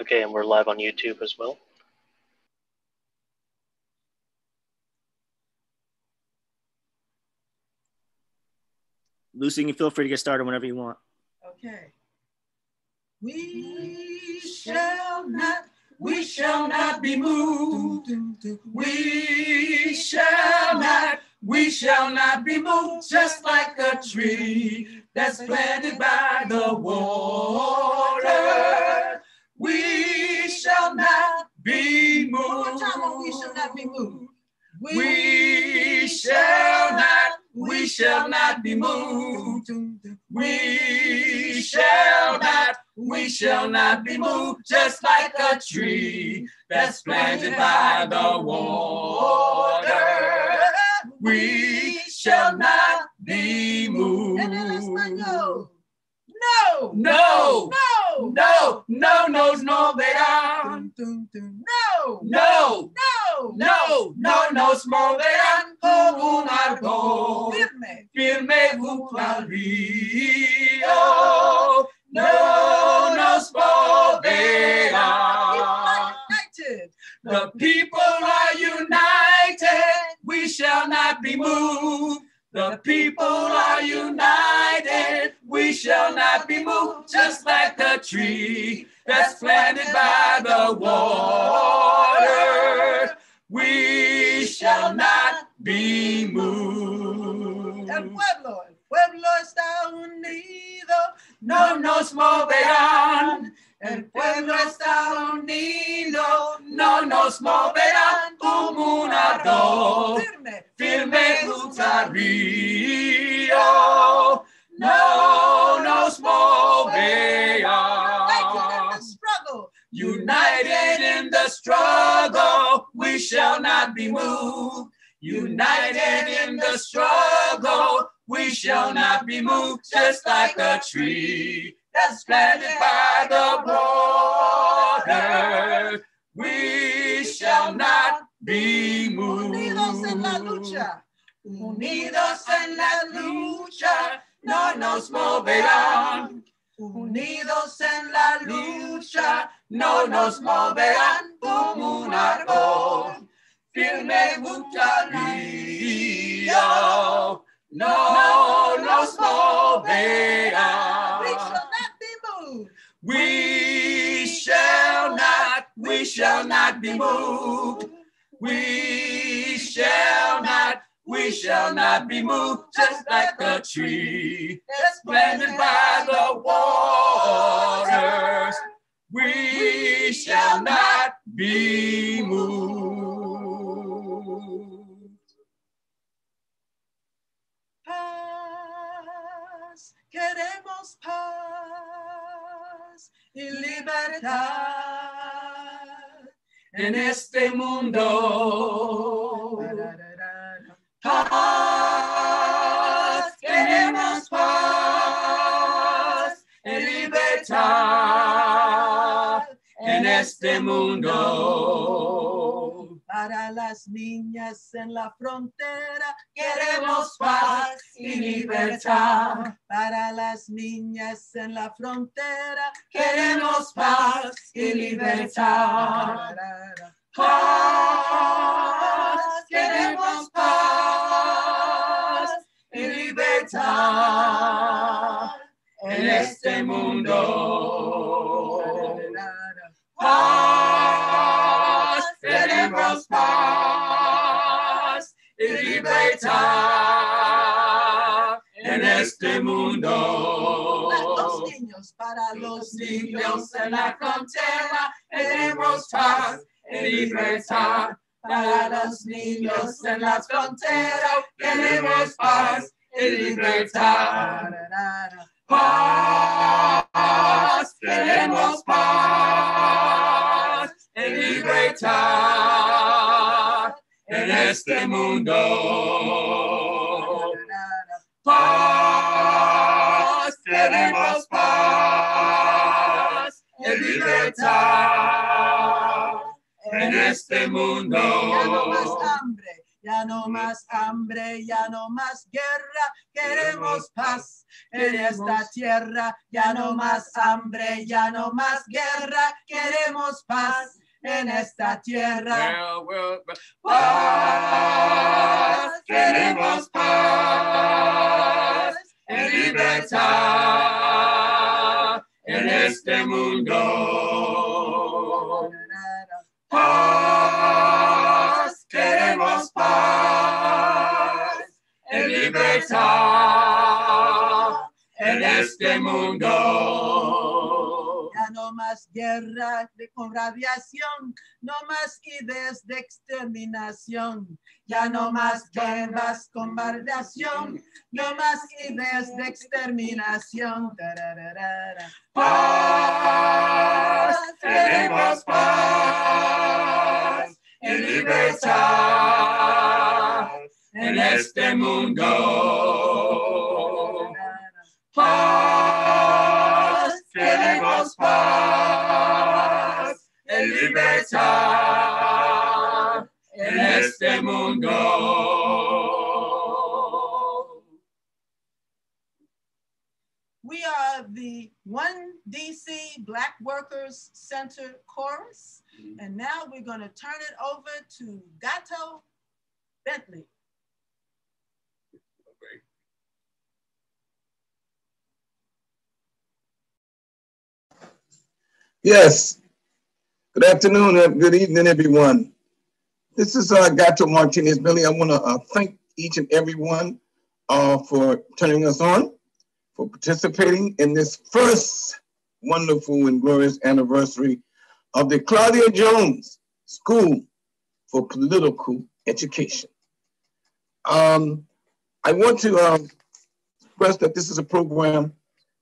Okay, and we're live on YouTube as well. Lucy, you can feel free to get started whenever you want. Okay. We shall not, we shall not be moved. We shall not, we shall not be moved, just like a tree that's planted by the water. We shall not be moved. One more time oh, we shall not be moved. We shall not, we shall not be moved. We shall not, we shall not be moved, just like a tree that's planted by the water. We shall not be moved. No, no, no, no, no no nos moverán. No, no, no, no, no nos moverán como un árbol firme, firme junto al río. No nos moverán. The people are united. We shall not be moved. The people are united. We shall not be moved, just like the tree that's planted by the water. We shall not be moved. El pueblo, el pueblo está unido. No nos moverán. El pueblo está unido, no nos moverán como un árbol firme, firme junto al río. No nos moverán. United in the struggle, we shall not be moved. United in the struggle, we shall not be moved, just like a tree that's planted by the water. We shall not be moved. Unidos en la lucha, unidos en la lucha, no nos moverán. Unidos en la lucha, no nos moverán como un árbol. Firme no nos moverán. We shall not, we shall not be moved. We shall not, we shall not be moved, just like the tree that's planted by the waters. We shall not be moved. Paz, queremos paz y libertad en este mundo. Paz, queremos paz y libertad en este mundo. Para las niñas en la frontera queremos paz y libertad. Para las niñas en la frontera queremos paz y libertad. Paz, queremos paz y libertad en este mundo. Paz, queremos paz y libertad en este mundo. Los niños, para los niños en la frontera, queremos paz y libertad. Para los niños en la frontera, queremos paz y libertad. Paz, queremos paz libertad en este mundo. Paz, queremos paz y libertad en este mundo. Ya no más hambre, ya no más hambre, ya no más guerra. Queremos paz en esta tierra. Ya no más hambre, ya no más guerra, queremos paz en esta tierra. Paz, queremos paz, en libertad en este mundo. Paz, queremos paz, en libertad en este mundo. Más guerra de, con radiación, no más ideas de exterminación, ya no más guerras con radiación, no más ideas de exterminación. Tararara. Paz, queremos paz, en libertad en este mundo. Paz, queremos paz, en libertad en este mundo. We are the One DC Black Workers Center Chorus. Mm-hmm. And now we're going to turn it over to Gato Bentley. Yes. Good afternoon, uh, good evening, everyone. This is uh, Gato Martinez Billy. I want to uh, thank each and everyone uh, for turning us on, for participating in this first wonderful and glorious anniversary of the Claudia Jones School for Political Education. Um, I want to um, express that this is a program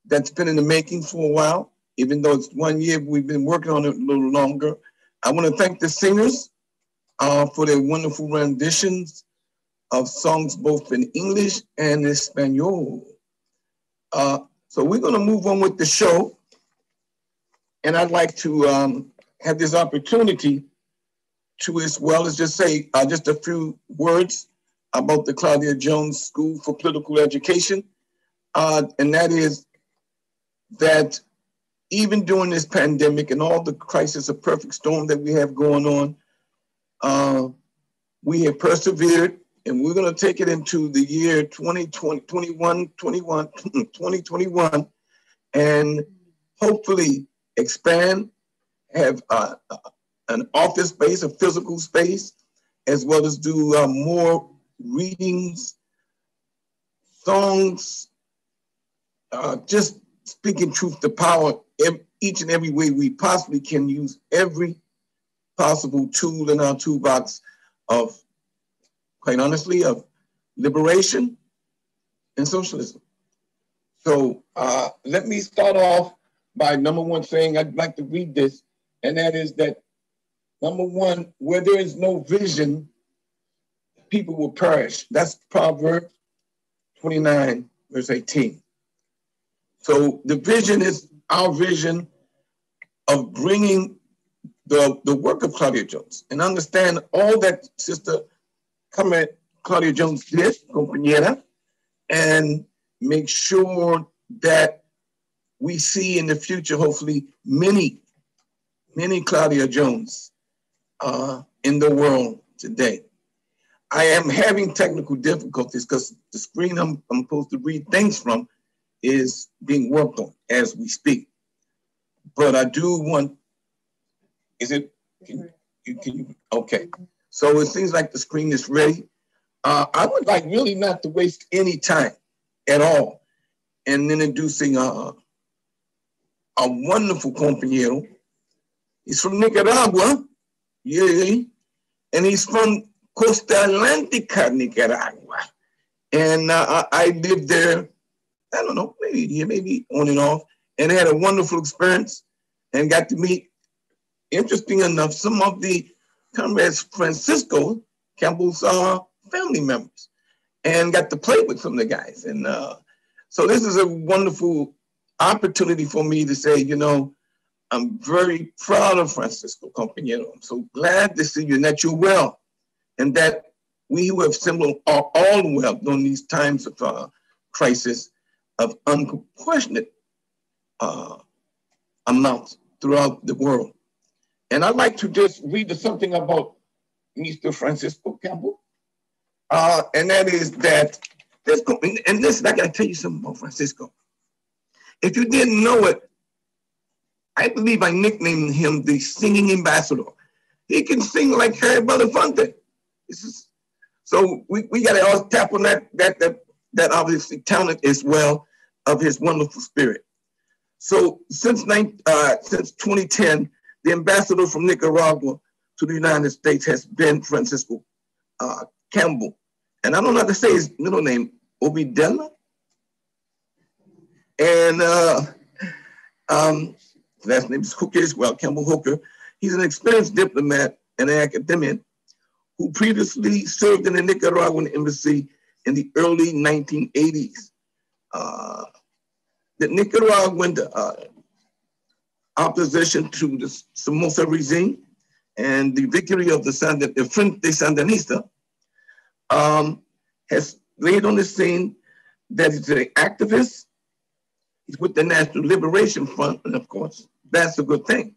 that's been in the making for a while even though it's one year, we've been working on it a little longer. I want to thank the singers uh, for their wonderful renditions of songs both in English and Espanol. Uh, so we're going to move on with the show. And I'd like to um, have this opportunity to, as well as just say uh, just a few words about the Claudia Jones School for Political Education. Uh, and that is that even during this pandemic and all the crisis of perfect storm that we have going on, uh, we have persevered and we're going to take it into the year 2020, 21, 21, 2021 and hopefully expand, have uh, an office space, a physical space, as well as do uh, more readings, songs, uh, just speaking truth to power each and every way we possibly can use every possible tool in our toolbox of, quite honestly, of liberation and socialism. So uh, let me start off by number one saying I'd like to read this, and that is that number one, where there is no vision, people will perish. That's Proverbs 29, verse 18. So the vision is our vision of bringing the, the work of Claudia Jones and understand all that Sister Claudia Jones did, compañera, and make sure that we see in the future, hopefully, many, many Claudia Jones uh, in the world today. I am having technical difficulties because the screen I'm, I'm supposed to read things from is being worked on as we speak. But I do want, is it, can you, can you okay. So it seems like the screen is ready. Uh, I would like really not to waste any time at all in introducing a, a wonderful compañero. He's from Nicaragua, yeah, and he's from Costa Atlantica, Nicaragua. And uh, I lived there I don't know, maybe a year, maybe on and off, and had a wonderful experience and got to meet, interesting enough, some of the comrades Francisco Campbell's uh, family members and got to play with some of the guys. And uh, so this is a wonderful opportunity for me to say, you know, I'm very proud of Francisco Compañero. I'm so glad to see you and that you're well and that we who have assembled are all well during these times of uh, crisis of unquestioned uh, amounts throughout the world. And I'd like to just read something about Mr. Francisco Campbell. Uh, and that is that this, and this, I gotta tell you something about Francisco. If you didn't know it, I believe I nicknamed him the singing ambassador. He can sing like Harry Belafonte. So we, we gotta all tap on that, that, that, that obviously talent as well of his wonderful spirit. So since, uh, since 2010, the ambassador from Nicaragua to the United States has been Francisco uh, Campbell. And I don't know how to say his middle name, Obidela. And uh, um, last name is Hooker as well, Campbell Hooker. He's an experienced diplomat and academic who previously served in the Nicaraguan embassy in the early 1980s. Uh, the Nicaraguan uh, opposition to the Somoza regime and the victory of the, Sand- the Frente Sandinista um, has laid on the scene that he's an activist, he's with the National Liberation Front, and of course, that's a good thing.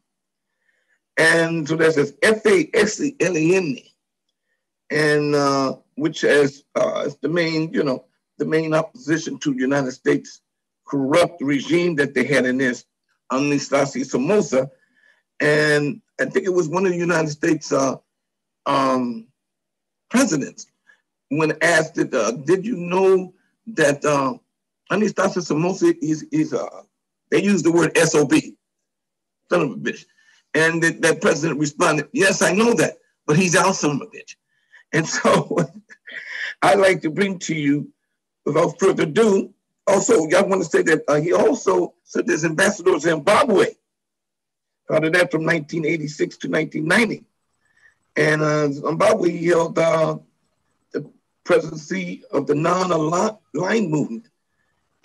And so there's this F-A-S-E-L-E-N, and uh, which is, uh, is the main, you know, the main opposition to United States corrupt regime that they had in this Anastasio Somoza. And I think it was one of the United States uh, um, presidents when asked, that, uh, did you know that uh, Anastasio Somoza is, is uh, they use the word SOB, son of a bitch. And that, that president responded, yes, I know that, but he's our son of a bitch. And so I'd like to bring to you, without further ado, also, y'all want to say that uh, he also served as ambassador to Zimbabwe. Part of that from 1986 to 1990. And uh, Zimbabwe he held uh, the presidency of the non-aligned movement.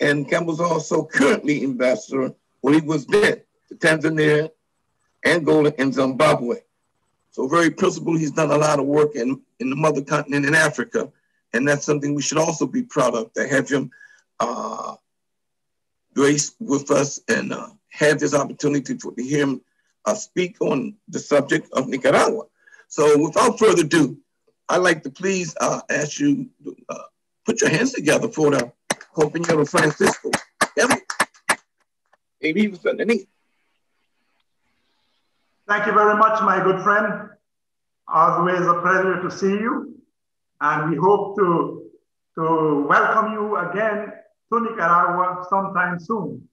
And Campbell's also currently ambassador, well, he was then, to Tanzania, Angola, and Zimbabwe. So very principled, he's done a lot of work in, in the mother continent in Africa. And that's something we should also be proud of, to have him uh, grace with us and uh, had this opportunity to hear him uh, speak on the subject of Nicaragua. So without further ado, I'd like to please uh, ask you to uh, put your hands together for the Compañero Francisco. Maybe he was underneath. Thank you very much, my good friend. Always a pleasure to see you. And we hope to, to welcome you again to Nicaragua sometime soon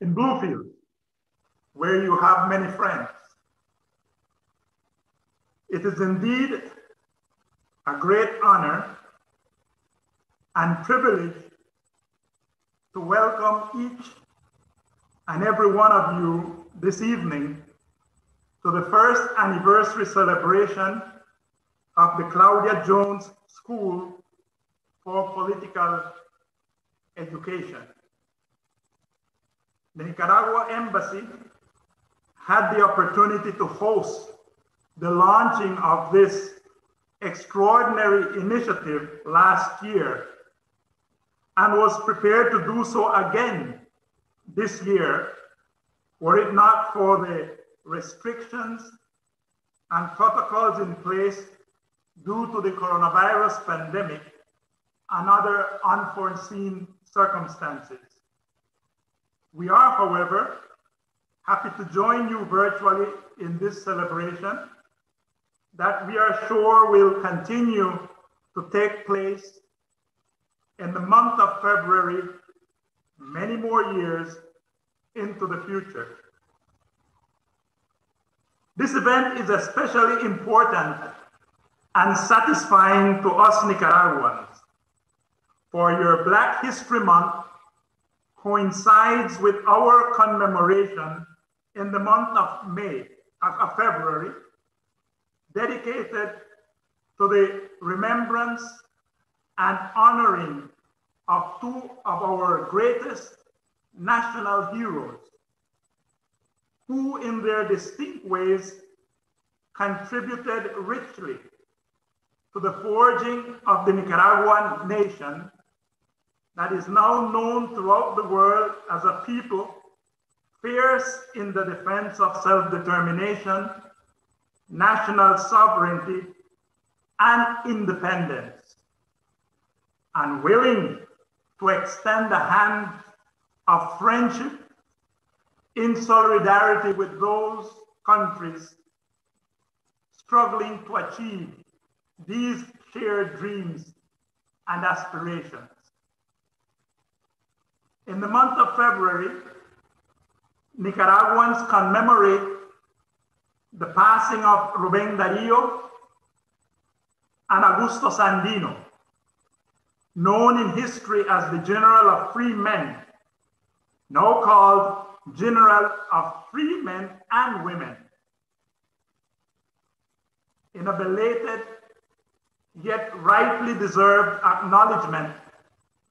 in Bluefield, where you have many friends. It is indeed a great honor and privilege to welcome each and every one of you this evening to the first anniversary celebration of the Claudia Jones School for Political education. The Nicaragua Embassy had the opportunity to host the launching of this extraordinary initiative last year and was prepared to do so again this year were it not for the restrictions and protocols in place due to the coronavirus pandemic and other unforeseen circumstances. We are, however, happy to join you virtually in this celebration that we are sure will continue to take place in the month of February, many more years into the future. This event is especially important and satisfying to us Nicaraguans for your Black History Month coincides with our commemoration in the month of May, of, February, dedicated to the remembrance and honoring of two of our greatest national heroes, who in their distinct ways contributed richly to the forging of the Nicaraguan nation that is now known throughout the world as a people fierce in the defense of self-determination, national sovereignty, and independence, and willing to extend the hand of friendship in solidarity with those countries struggling to achieve these shared dreams and aspirations. In the month of February, Nicaraguans commemorate the passing of Rubén Darío and Augusto Sandino, known in history as the General of Free Men, now called General of Free Men and Women. In a belated yet rightly deserved acknowledgement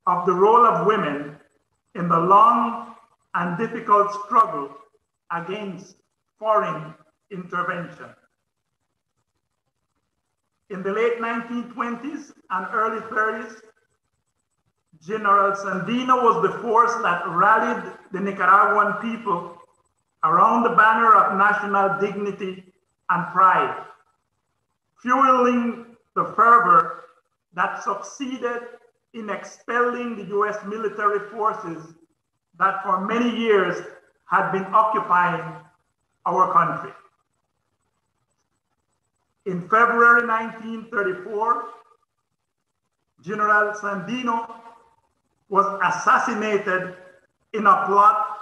of the role of women in the long and difficult struggle against foreign intervention. In the late 1920s and early 30s, General Sandino was the force that rallied the Nicaraguan people around the banner of national dignity and pride, fueling the fervor that succeeded in expelling the US military forces that for many years had been occupying our country. In February 1934, General Sandino was assassinated in a plot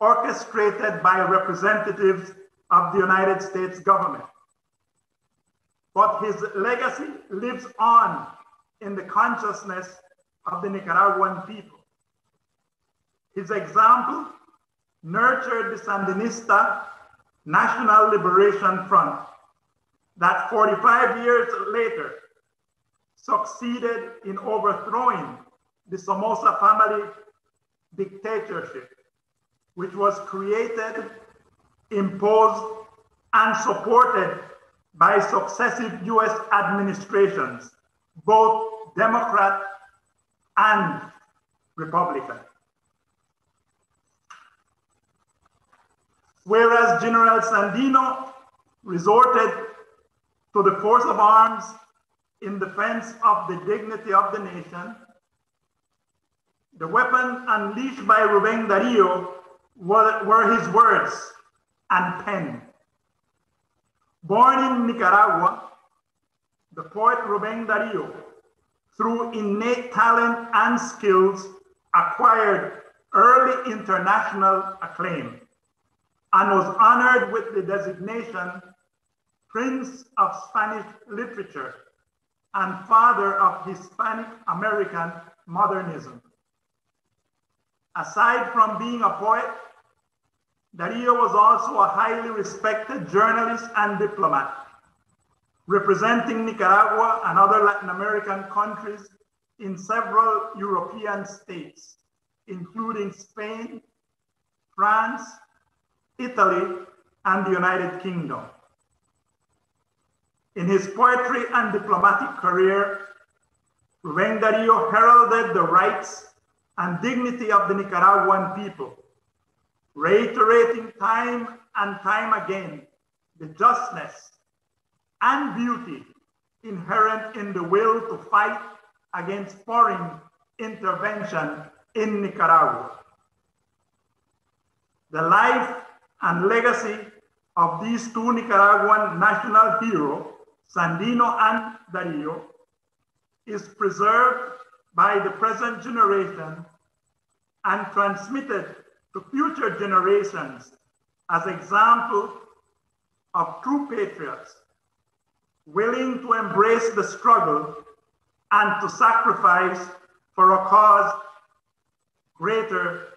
orchestrated by representatives of the United States government. But his legacy lives on in the consciousness of the Nicaraguan people. His example nurtured the Sandinista National Liberation Front that 45 years later succeeded in overthrowing the Somoza family dictatorship, which was created, imposed, and supported by successive US administrations, both Democrat and Republican. Whereas General Sandino resorted to the force of arms in defense of the dignity of the nation, the weapon unleashed by Rubén Darío were, his words and pen. Born in Nicaragua, the poet Rubén Darío, through innate talent and skills, acquired early international acclaim and was honored with the designation Prince of Spanish Literature and father of Hispanic American modernism. Aside from being a poet, Darío was also a highly respected journalist and diplomat, representing Nicaragua and other Latin American countries in several European states, including Spain, France, Italy, and the United Kingdom. In his poetry and diplomatic career, Rubén Darío heralded the rights and dignity of the Nicaraguan people, reiterating time and time again the justness and beauty inherent in the will to fight against foreign intervention in Nicaragua. The life and legacy of these two Nicaraguan national heroes, Sandino and Darío, is preserved by the present generation and transmitted to future generations as example of true patriots willing to embrace the struggle and to sacrifice for a cause greater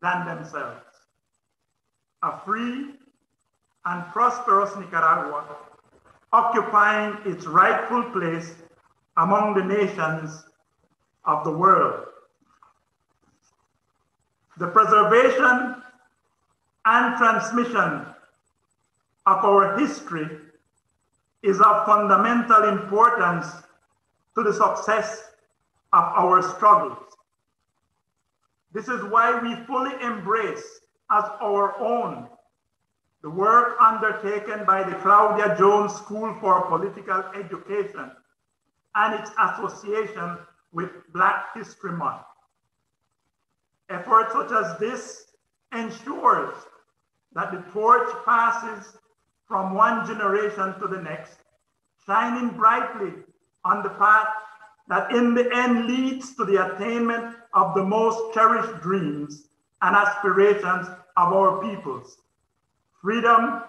than themselves. A free and prosperous Nicaragua occupying its rightful place among the nations of the world. The preservation and transmission of our history is of fundamental importance to the success of our struggles. This is why we fully embrace as our own the work undertaken by the Claudia Jones School for Political Education and its association with Black History Month. Efforts such as this ensures that the torch passes from one generation to the next, shining brightly on the path that in the end leads to the attainment of the most cherished dreams and aspirations of our peoples freedom,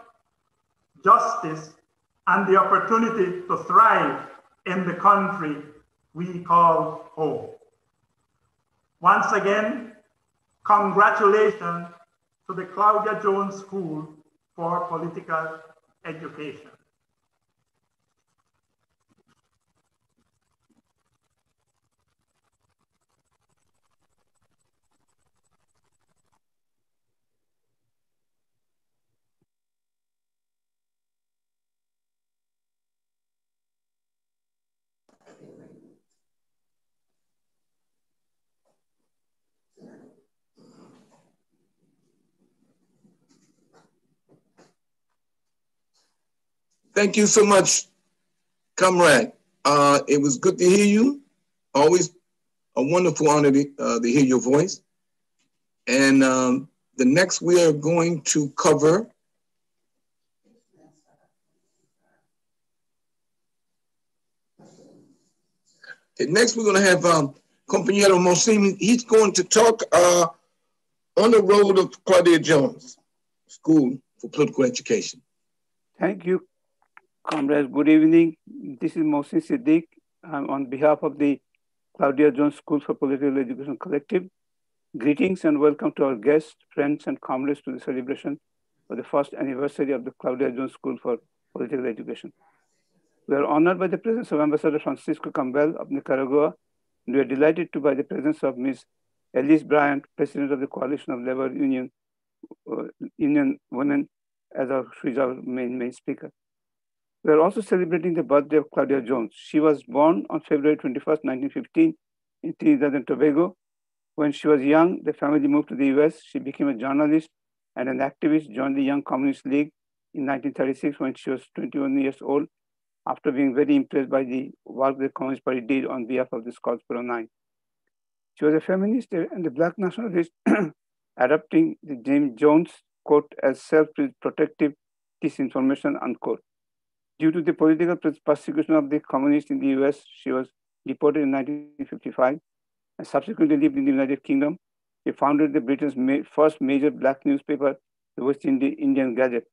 justice, and the opportunity to thrive in the country we call home. Once again, congratulations to the Claudia Jones School for Political Education. Thank you so much, comrade. Uh, it was good to hear you. Always a wonderful honor to, uh, to hear your voice. And um, the next we are going to cover Next, we're going to have um, Compañero Mohsin. He's going to talk uh, on the road of Claudia Jones School for Political Education. Thank you, Comrades, good evening. This is Mohsin Siddiq. I'm on behalf of the Claudia Jones School for Political Education Collective. Greetings and welcome to our guests, friends, and comrades to the celebration of the first anniversary of the Claudia Jones School for Political Education. We are honored by the presence of Ambassador Francisco Campbell of Nicaragua, and we are delighted to by the presence of Ms. Elise Bryant, President of the Coalition of Labor Union, uh, Union Women, as our, she's our main, main speaker. We are also celebrating the birthday of Claudia Jones. She was born on February 21st, 1915 in Trinidad and Tobago. When she was young, the family moved to the US. She became a journalist and an activist, joined the Young Communist League in 1936 when she was 21 years old, after being very impressed by the work the Communist Party did on behalf of the Scottsboro 9. She was a feminist and a Black nationalist, adopting the James Jones quote as self-protective disinformation, unquote. Due to the political persecution of the communists in the US, she was deported in 1955 and subsequently lived in the United Kingdom. She founded the Britain's ma first major black newspaper, the West Indian Indian Gazette,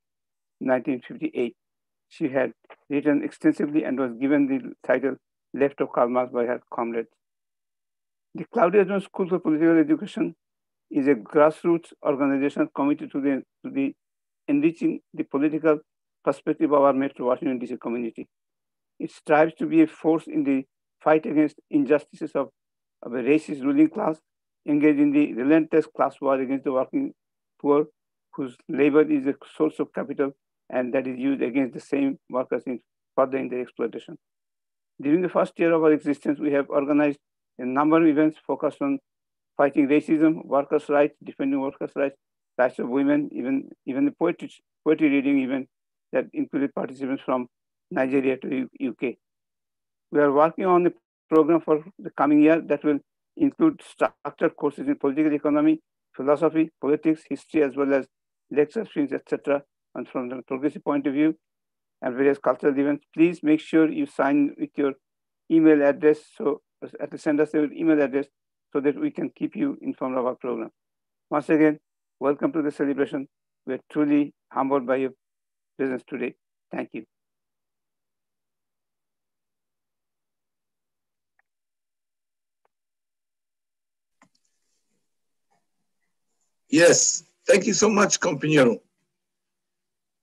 in 1958. She had written extensively and was given the title Left of Karl Marx by her comrades. The Claudia Jones School for Political Education is a grassroots organization committed to the, to the enriching the political perspective of our Metro Washington DC community. It strives to be a force in the fight against injustices of, of a racist ruling class, engaged in the relentless class war against the working poor, whose labor is a source of capital and that is used against the same workers in further in their exploitation. During the first year of our existence, we have organized a number of events focused on fighting racism, workers' rights, defending workers' rights, rights of women, even, even the poetry, poetry reading event that included participants from Nigeria to UK. We are working on a program for the coming year that will include structured courses in political economy, philosophy, politics, history, as well as lecture streams, etc. And from the progressive point of view and various cultural events, please make sure you sign with your email address. So at send us your email address so that we can keep you informed of our program. Once again, welcome to the celebration. We're truly humbled by your business today. Thank you. Yes, thank you so much, compañero.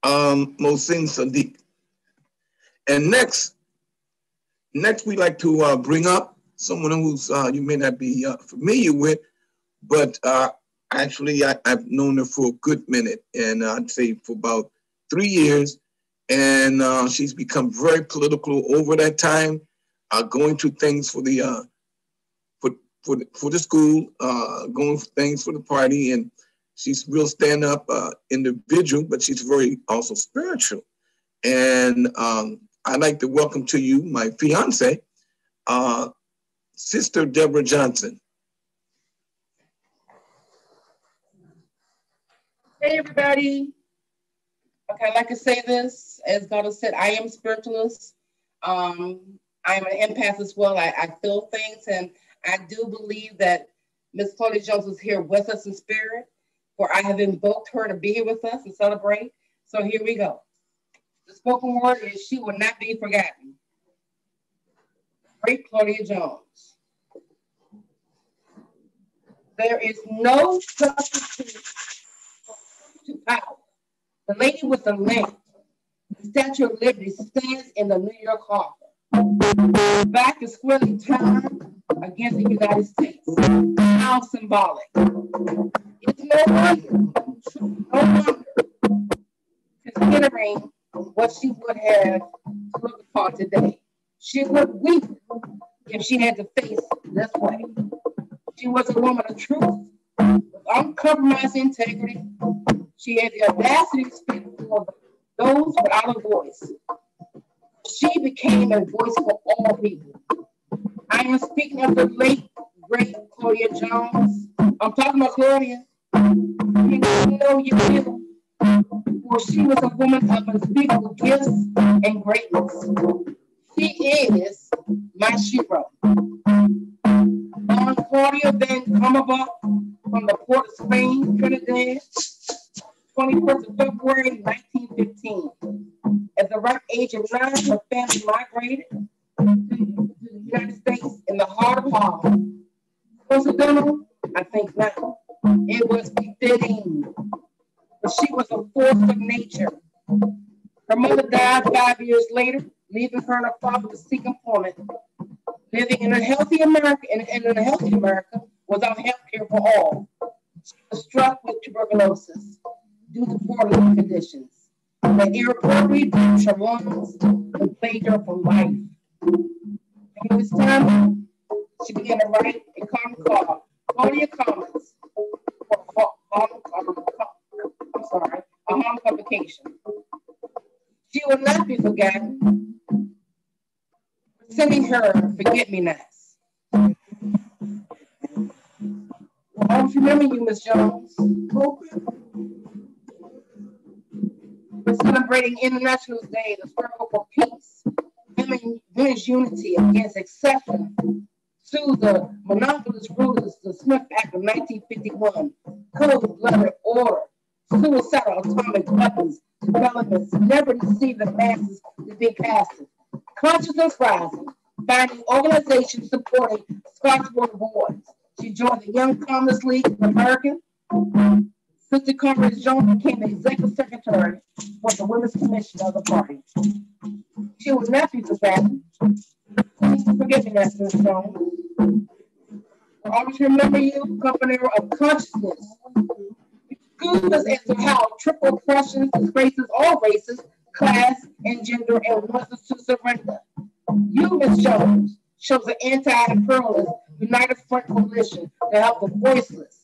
Um, Mohsin Sadiq. And next, next we'd like to uh, bring up someone who's uh, you may not be uh, familiar with, but uh, actually I, have known her for a good minute, and I'd say for about three years, and uh, she's become very political over that time, uh, going to things for the uh, for for the, for the school, uh, going things for the party, and she's real stand up uh, individual, but she's very also spiritual. And um, I'd like to welcome to you my fiance, uh, Sister Deborah Johnson. Hey, everybody. Okay, I'd like to say this. As God has said, I am spiritualist. Um, I'm an empath as well. I, I feel things, and I do believe that Miss Claudia Jones is here with us in spirit, for I have invoked her to be here with us and celebrate. So here we go. The spoken word is she will not be forgotten. Great Claudia Jones. There is no substitute to power. The lady with the lamp, the Statue of Liberty, stands in the New York Harbor. Back is squarely turned against the United States. How symbolic. It's no wonder, no wonder, considering what she would have to look upon today. She would weep if she had to face this way. She was a woman of truth, with uncompromising integrity. She had the audacity to speak for those without a voice. She became a voice for all people. I am speaking of the late, great Claudia Jones. I'm talking about Claudia. You know you feel. For she was a woman of unspeakable gifts and greatness. She is my hero. On Claudia Van Comaba from the port of Spain, Trinidad, 21st of February 1915. At the ripe age of nine, her family migrated to the United States in the heart of Harlem. Coincidental? I think not. It was befitting. But she was a force of nature. Her mother died five years later, leaving her and her father to seek employment. Living in a healthy America, and in, in a healthy America without health care for all. She was struck with tuberculosis due to poor living conditions. The lungs and plagued her for life. It was time, she began to write a comic called Claudia Comments for um, I'm sorry, a home publication. She will not be forgotten. Sending her forget-me-nots. I don't remember you, Miss Jones. We're celebrating International Day, the struggle for peace, women, women's unity against exception to the monopolist rulers, the Smith Act of 1951, cold-blooded order, suicidal atomic weapons, developments never deceive the masses to be passive. Consciousness rising, finding organizations supporting Scottsboro Boys. She joined the Young Communist League of America, Sister Congress Jones became the executive secretary for the Women's Commission of the party. She was nephew to that. Please forgive me, Jones. Always remember you, company of consciousness. School us as to how triple oppression disgraces all races, class, and gender, and wants us to surrender. You, Miss Jones, shows an anti-imperialist united front coalition to help the voiceless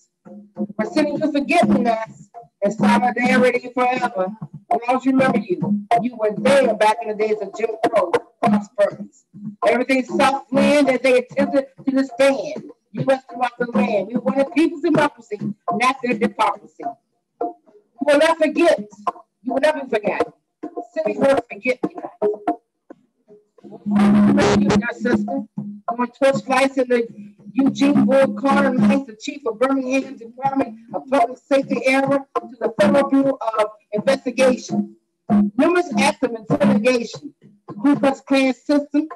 we're forget me nots and solidarity forever. And always remember you. You were there back in the days of Jim Crow, prosperous. Everything soft land that they attempted to disband. You went throughout the land. We wanted people's democracy, not their democracy. You will not forget. You will never forget. Silly word forget not. Remember you, your sister, going torch flights in the Eugene Boyd Carter Knight, the chief of Birmingham's Department of Public Safety era to the Federal Bureau of Investigation. Numerous acts of intimidation, Ku Klux Klan system,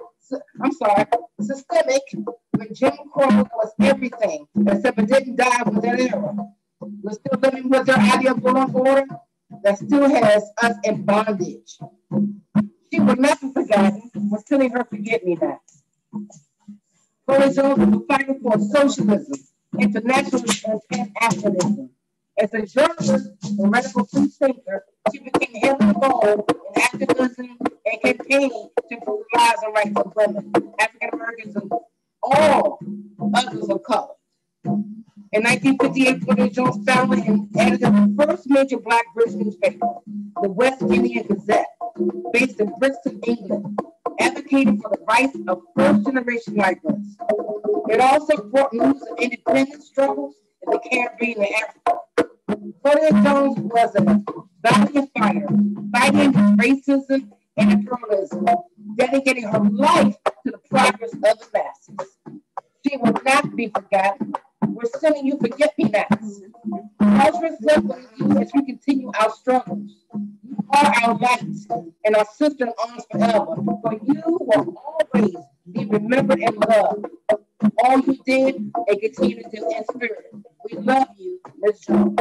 I'm sorry, systemic, when Jim Crow was everything, except it didn't die with that era. We're still living with their idea of law order that still has us in bondage. She will never forgotten. We're sending her forget me nots. Horizontal fighting for socialism, internationalism, and Africanism. As a journalist and radical free thinker, she became heavily involved in activism and campaigning to improve lives and rights of women, African Americans, and all others of color. In 1958, Claudia Jones founded and edited the first major Black British newspaper, the West Indian Gazette, based in Brixton, England, advocating for the rights of first generation migrants. It also brought news of independence struggles in the Caribbean and Africa. Claudia Jones was a valiant fighter, fighting racism and imperialism, dedicating her life to the progress of the masses. She will not be forgotten. We're sending you forget me nots. As on you as we continue our struggles. You are our light and our sister in arms forever. For you will always be remembered and loved. All you did and continue to do in spirit. We love you, Ms. Jones.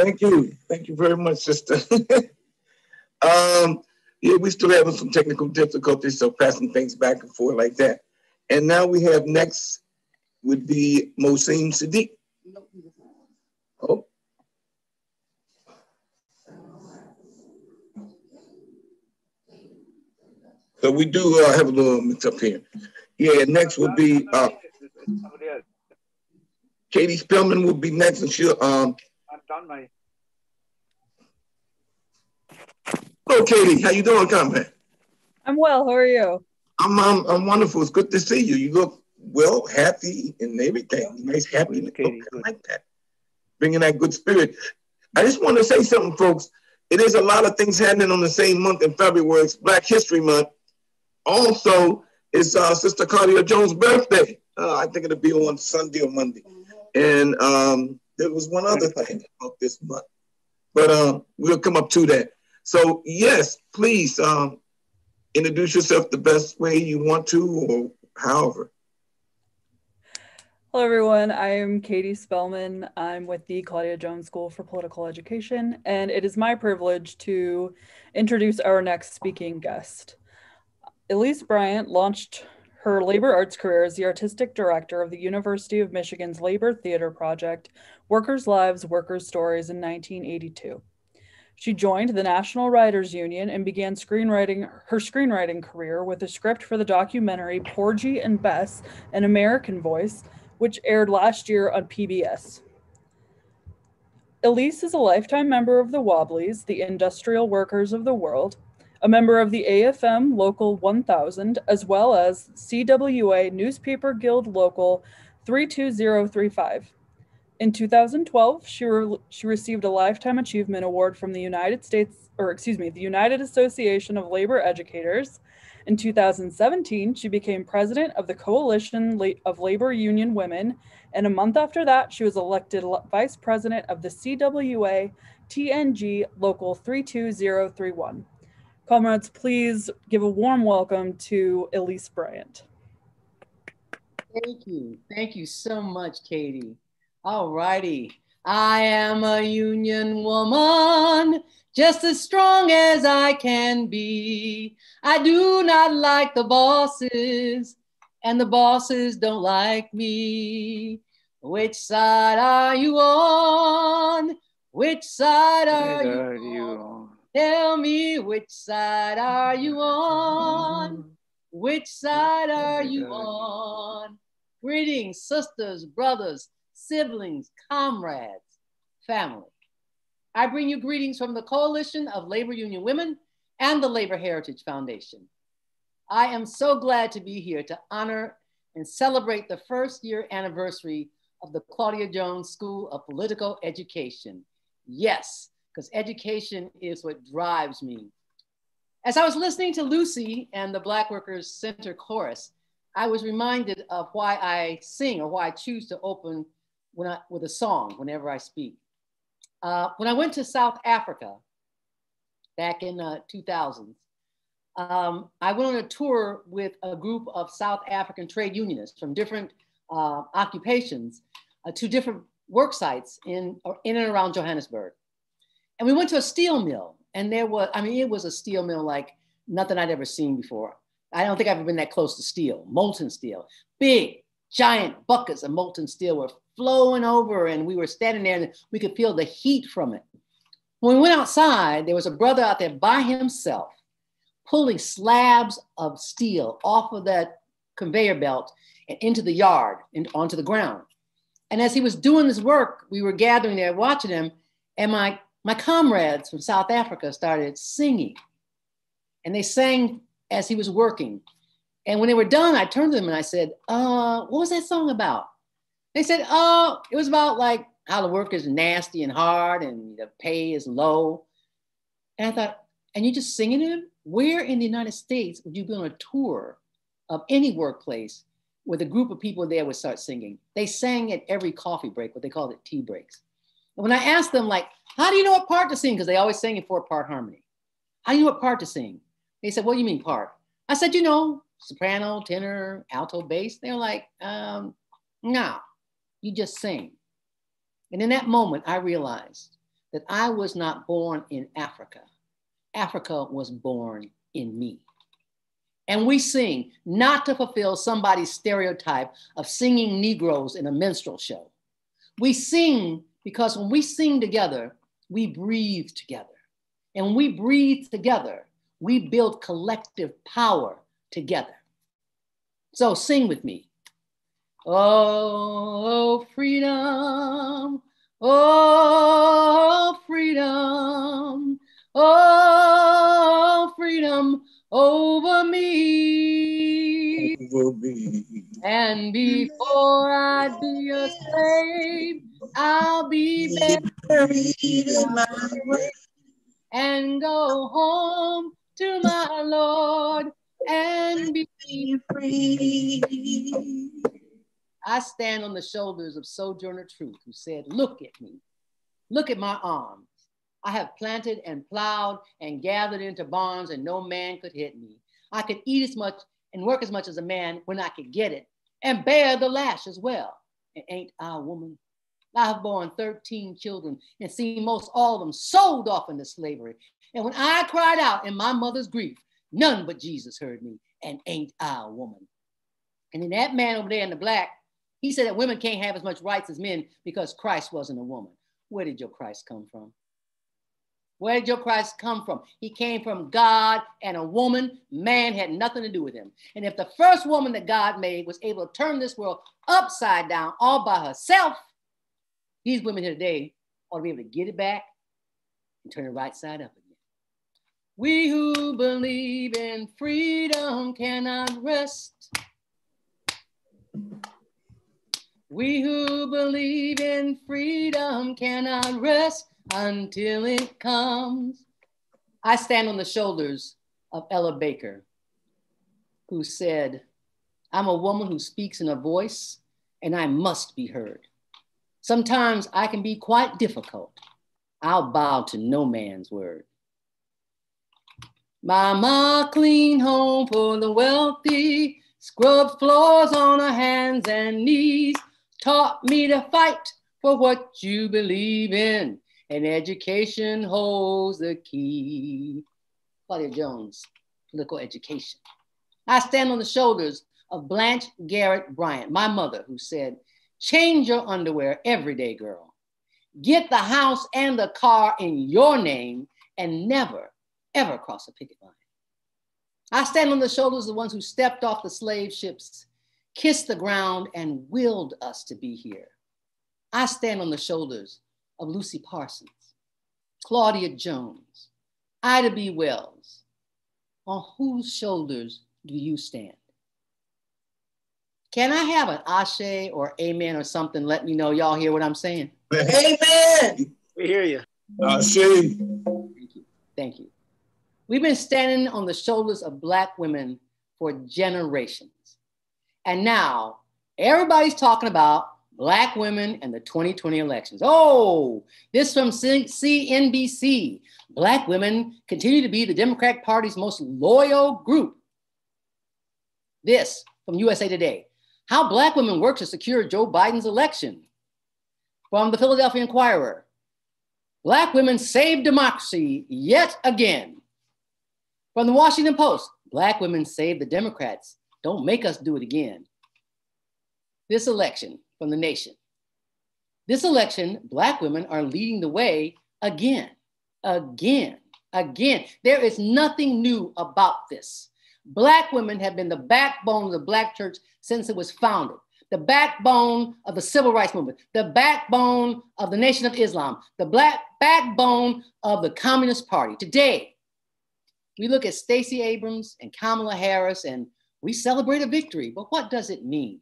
Thank you. Thank you very much, sister. um, yeah, we still having some technical difficulties, so passing things back and forth like that. And now we have next would be Mohsin Sadiq. Oh. So we do uh, have a little mix up here. Yeah, next would be uh, Katie Spellman will be next, and she'll um, done my. Hello, Katie. How you doing, comrade? I'm well. How are you? I'm, I'm I'm wonderful. It's good to see you. You look well, happy, and everything. Nice, happy. Look, I like that. Bringing that good spirit. I just want to say something, folks. It is a lot of things happening on the same month in February. It's Black History Month. Also, it's uh, Sister Claudia Jones' birthday. Uh, I think it'll be on Sunday or Monday. And um, there was one other thing about this month, but um, we'll come up to that. So yes, please um, introduce yourself the best way you want to, or however. Hello, everyone. I'm Katie Spellman. I'm with the Claudia Jones School for Political Education, and it is my privilege to introduce our next speaking guest. Elise Bryant launched her labor arts career is the artistic director of the University of Michigan's Labor Theater Project, Workers' Lives, Workers' Stories in 1982. She joined the National Writers Union and began screenwriting her screenwriting career with a script for the documentary Porgy and Bess, An American Voice, which aired last year on PBS. Elise is a lifetime member of the Wobblies, the Industrial Workers of the World, a member of the AFM Local 1000, as well as CWA Newspaper Guild Local 32035. In 2012, she, re- she received a Lifetime Achievement Award from the United States, or excuse me, the United Association of Labor Educators. In 2017, she became president of the Coalition of Labor Union Women, and a month after that, she was elected vice president of the CWA TNG Local 32031. Comrades, please give a warm welcome to Elise Bryant. Thank you. Thank you so much, Katie. All righty. I am a union woman, just as strong as I can be. I do not like the bosses, and the bosses don't like me. Which side are you on? Which side are you Are on? you on? Tell me which side are you on? Which side are you on? Greetings, sisters, brothers, siblings, comrades, family. I bring you greetings from the Coalition of Labor Union Women and the Labor Heritage Foundation. I am so glad to be here to honor and celebrate the first year anniversary of the Claudia Jones School of Political Education. Yes, because education is what drives me. As I was listening to Lucy and the Black Workers Center chorus, I was reminded of why I sing or why I choose to open I, with a song whenever I speak. Uh, when I went to South Africa back in uh, 2000s, um, I went on a tour with a group of South African trade unionists from different uh, occupations uh, to different work sites in, in and around Johannesburg. And we went to a steel mill, and there was, I mean, it was a steel mill like nothing I'd ever seen before. I don't think I've ever been that close to steel, molten steel, big, giant buckets of molten steel were flowing over, and we were standing there and we could feel the heat from it. When we went outside, there was a brother out there by himself pulling slabs of steel off of that conveyor belt and into the yard and onto the ground. And as he was doing this work, we were gathering there watching him, and my, my comrades from South Africa started singing. And they sang as he was working. And when they were done, I turned to them and I said, uh, what was that song about? They said, oh, it was about like how the work is nasty and hard and the pay is low. And I thought, and you just singing it? Where in the United States would you be on a tour of any workplace with a group of people there would start singing? They sang at every coffee break, what they called it tea breaks. And when I asked them, like, how do you know what part to sing? Because they always sang in four part harmony. How do you know what part to sing? They said, what do you mean part? I said, you know, soprano, tenor, alto, bass. They're like, um, no, you just sing. And in that moment, I realized that I was not born in Africa. Africa was born in me. And we sing not to fulfill somebody's stereotype of singing Negroes in a minstrel show. We sing because when we sing together, we breathe together. And when we breathe together, we build collective power together. So sing with me. Oh, freedom. Oh, freedom. Oh, freedom over me. Over me. And before I be a slave, I'll be buried and go home to my Lord and be free. I stand on the shoulders of Sojourner Truth, who said, Look at me, look at my arms. I have planted and plowed and gathered into barns, and no man could hit me. I could eat as much and work as much as a man when I could get it, and bear the lash as well. And ain't I a woman? I have borne 13 children and seen most all of them sold off into slavery. And when I cried out in my mother's grief, none but Jesus heard me, and ain't I a woman? And then that man over there in the black, he said that women can't have as much rights as men because Christ wasn't a woman. Where did your Christ come from? Where did your Christ come from? He came from God and a woman. Man had nothing to do with him. And if the first woman that God made was able to turn this world upside down all by herself, these women here today ought to be able to get it back and turn it right side up again. We who believe in freedom cannot rest. We who believe in freedom cannot rest until it comes. I stand on the shoulders of Ella Baker, who said, I'm a woman who speaks in a voice and I must be heard. Sometimes I can be quite difficult. I'll bow to no man's word. My mama clean home for the wealthy, scrubbed floors on her hands and knees, taught me to fight for what you believe in, and education holds the key. Claudia Jones, political education. I stand on the shoulders of Blanche Garrett Bryant, my mother, who said, Change your underwear every day, girl. Get the house and the car in your name and never, ever cross a picket line. I stand on the shoulders of the ones who stepped off the slave ships, kissed the ground, and willed us to be here. I stand on the shoulders of Lucy Parsons, Claudia Jones, Ida B. Wells. On whose shoulders do you stand? Can I have an ashe or amen or something? Let me know y'all hear what I'm saying. Amen. We hear you. Ashe. Thank you. Thank you. We've been standing on the shoulders of Black women for generations. And now everybody's talking about Black women and the 2020 elections. Oh, this from C- CNBC. Black women continue to be the Democratic Party's most loyal group. This from USA Today. How Black women work to secure Joe Biden's election. From the Philadelphia Inquirer. Black women save democracy yet again. From the Washington Post. Black women save the Democrats. Don't make us do it again. This election from the nation. This election, Black women are leading the way again, again, again. There is nothing new about this. Black women have been the backbone of the Black church since it was founded, the backbone of the civil rights movement, the backbone of the Nation of Islam, the black backbone of the Communist Party. Today, we look at Stacey Abrams and Kamala Harris and we celebrate a victory, but what does it mean?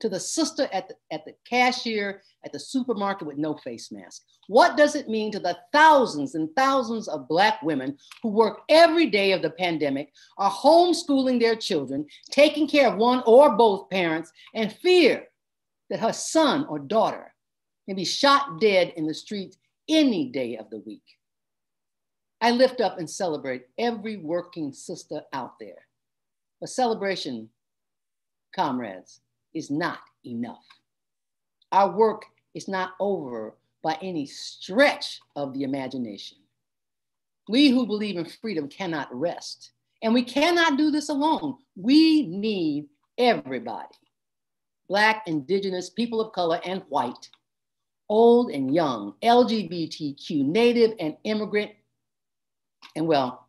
To the sister at the, at the cashier at the supermarket with no face mask. What does it mean to the thousands and thousands of Black women who work every day of the pandemic, are homeschooling their children, taking care of one or both parents, and fear that her son or daughter can be shot dead in the streets any day of the week? I lift up and celebrate every working sister out there. A celebration, comrades, is not enough. Our work is not over by any stretch of the imagination. We who believe in freedom cannot rest, and we cannot do this alone. We need everybody Black, Indigenous, people of color, and white, old and young, LGBTQ, Native and immigrant. And well,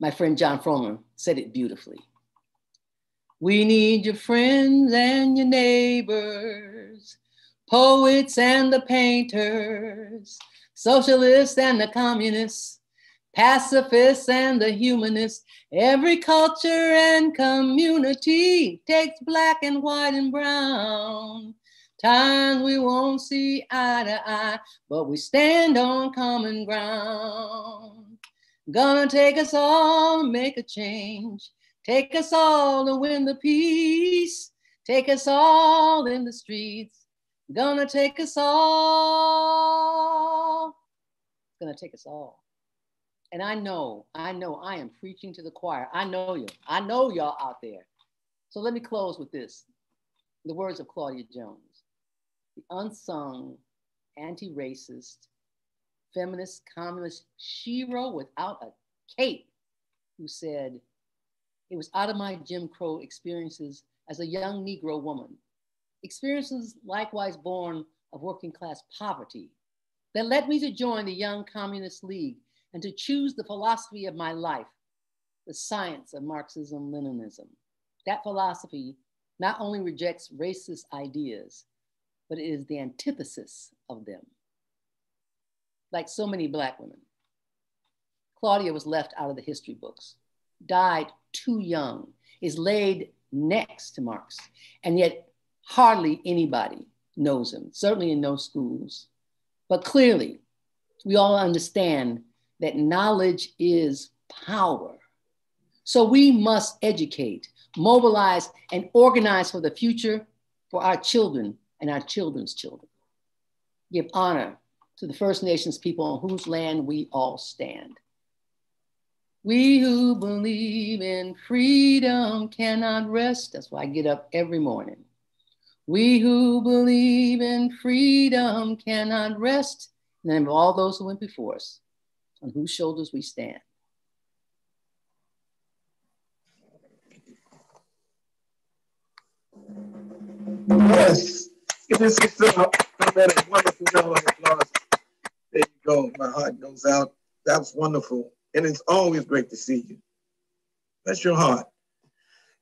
my friend Jon Fromer said it beautifully. We need your friends and your neighbors poets and the painters, socialists and the communists, pacifists and the humanists. Every culture and community takes black and white and brown. Times we won't see eye to eye, but we stand on common ground. Gonna take us all make a change. Take us all to win the peace. Take us all in the streets Gonna take us all. Gonna take us all. And I know, I know I am preaching to the choir. I know you. I know y'all out there. So let me close with this the words of Claudia Jones, the unsung, anti racist, feminist, communist shero without a cape, who said, It was out of my Jim Crow experiences as a young Negro woman experiences likewise born of working class poverty that led me to join the Young Communist League and to choose the philosophy of my life, the science of Marxism Leninism. That philosophy not only rejects racist ideas, but it is the antithesis of them. Like so many Black women, Claudia was left out of the history books, died too young, is laid next to Marx, and yet hardly anybody knows him, certainly in no schools. But clearly, we all understand that knowledge is power. So we must educate, mobilize, and organize for the future for our children and our children's children. Give honor to the First Nations people on whose land we all stand. We who believe in freedom cannot rest. That's why I get up every morning. We who believe in freedom cannot rest in the name of all those who went before us, on whose shoulders we stand. Yes, this is uh, a wonderful round applause. There you go. My heart goes out. That was wonderful. And it's always great to see you. Bless your heart.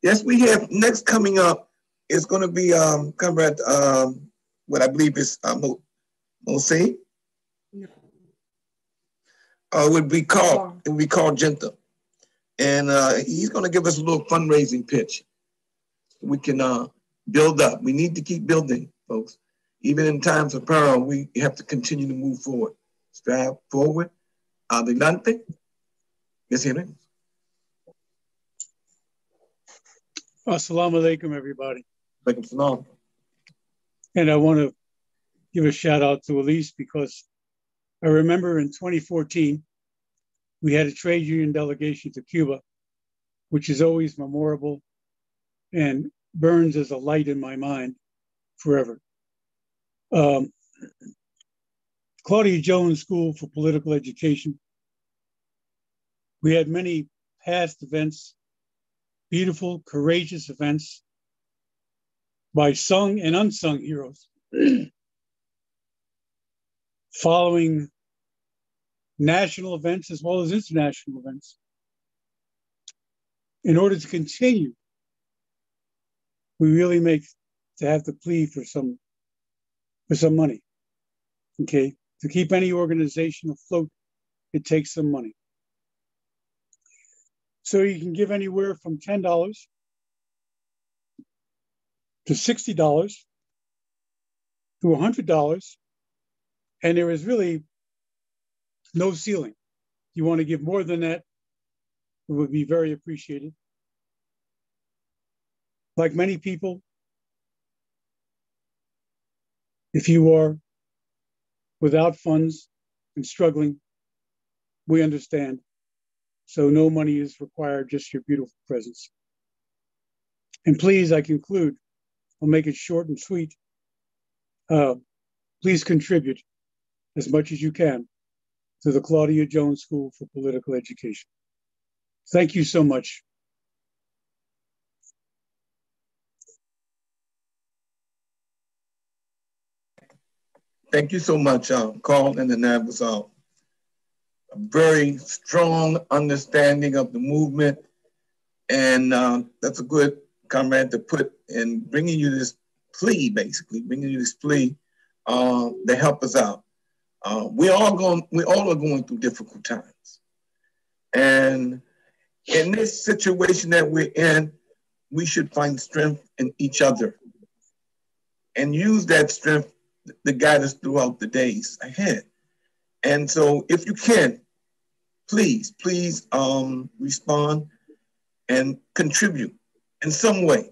Yes, we have next coming up it's going to be um, Comrade, um, what I believe is uh, Mo, Mose. No. Uh, would be called, it would be called Gentle. And uh, he's going to give us a little fundraising pitch. We can uh, build up. We need to keep building, folks. Even in times of peril, we have to continue to move forward. Strive forward. Adelante. Yes, Henry. Assalamu alaikum, everybody. And I want to give a shout out to Elise because I remember in 2014, we had a trade union delegation to Cuba, which is always memorable and burns as a light in my mind forever. Um, Claudia Jones School for Political Education. We had many past events, beautiful, courageous events by sung and unsung heroes. following national events as well as international events. In order to continue, we really make to have to plead for some for some money. Okay, to keep any organization afloat, it takes some money. So you can give anywhere from ten dollars to sixty dollars to a hundred dollars, and there is really no ceiling. If you want to give more than that, it would be very appreciated. Like many people, if you are without funds and struggling, we understand. So no money is required, just your beautiful presence. And please, I conclude, I'll make it short and sweet. Uh, please contribute as much as you can to the Claudia Jones School for Political Education. Thank you so much. Thank you so much, uh, Carl. And that was uh, a very strong understanding of the movement. And uh, that's a good comrade to put in bringing you this plea, basically, bringing you this plea uh, to help us out. Uh, we all going, we all are going through difficult times, and in this situation that we're in, we should find strength in each other, and use that strength to guide us throughout the days ahead. And so, if you can, please, please um, respond and contribute in some way.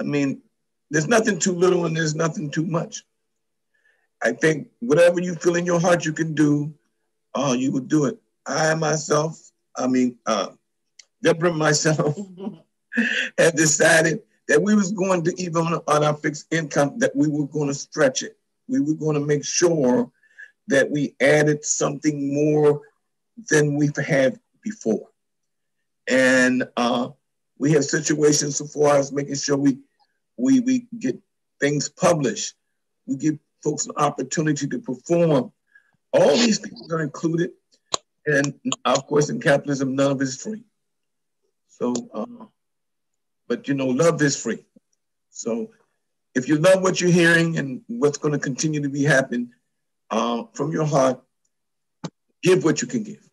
I mean, there's nothing too little and there's nothing too much. I think whatever you feel in your heart you can do, uh, you will do it. I myself, I mean, uh, Deborah myself, have decided that we was going to even on our fixed income that we were going to stretch it. We were going to make sure that we added something more than we've had before. And uh, we have situations so far as making sure we we we get things published. We give folks an opportunity to perform. All these things are included, and of course, in capitalism, none of it is free. So, uh, but you know, love is free. So, if you love what you're hearing and what's going to continue to be happening uh, from your heart, give what you can give.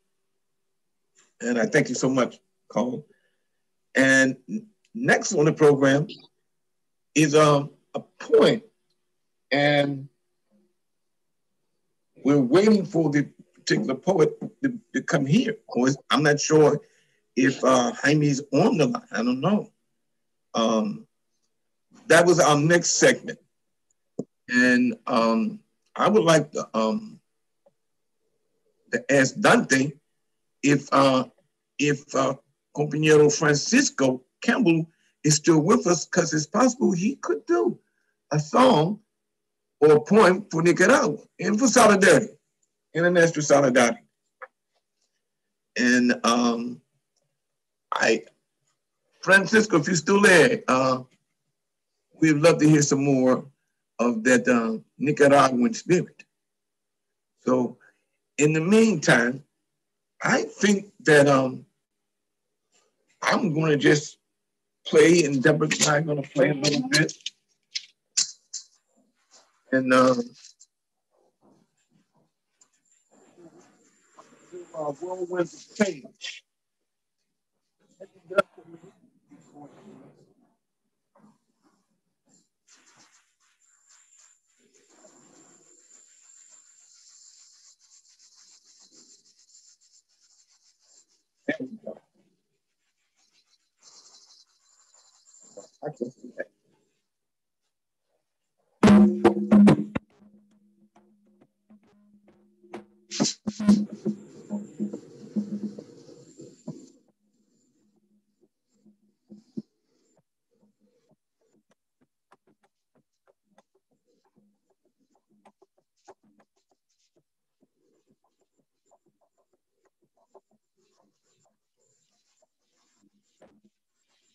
And I thank you so much, Colin. And next on the program is um, a point, and we're waiting for the particular poet to, to come here. I'm not sure if uh, Jaime's on the line. I don't know. Um, that was our next segment. And um, I would like to, um, to ask Dante if uh, if uh, compañero Francisco Campbell is still with us, because it's possible he could do a song or a poem for Nicaragua and for solidarity, international solidarity. And um, I, Francisco, if you're still there, uh, we'd love to hear some more of that uh, Nicaraguan spirit. So, in the meantime, I think that um, I'm going to just play, and Deborah's and I are going to play a little bit and uh, uh, of change. That.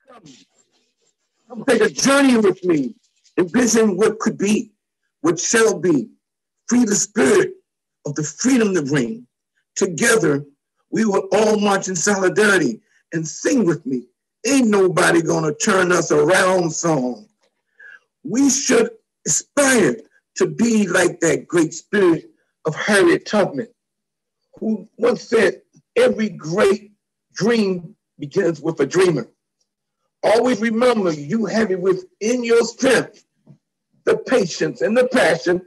Come take a journey with me. Envision what could be, what shall be. Free the spirit of the freedom to bring. Together, we will all march in solidarity and sing with me. Ain't nobody gonna turn us around song. We should aspire to be like that great spirit of Harriet Tubman, who once said, every great dream begins with a dreamer. Always remember you have it within your strength, the patience and the passion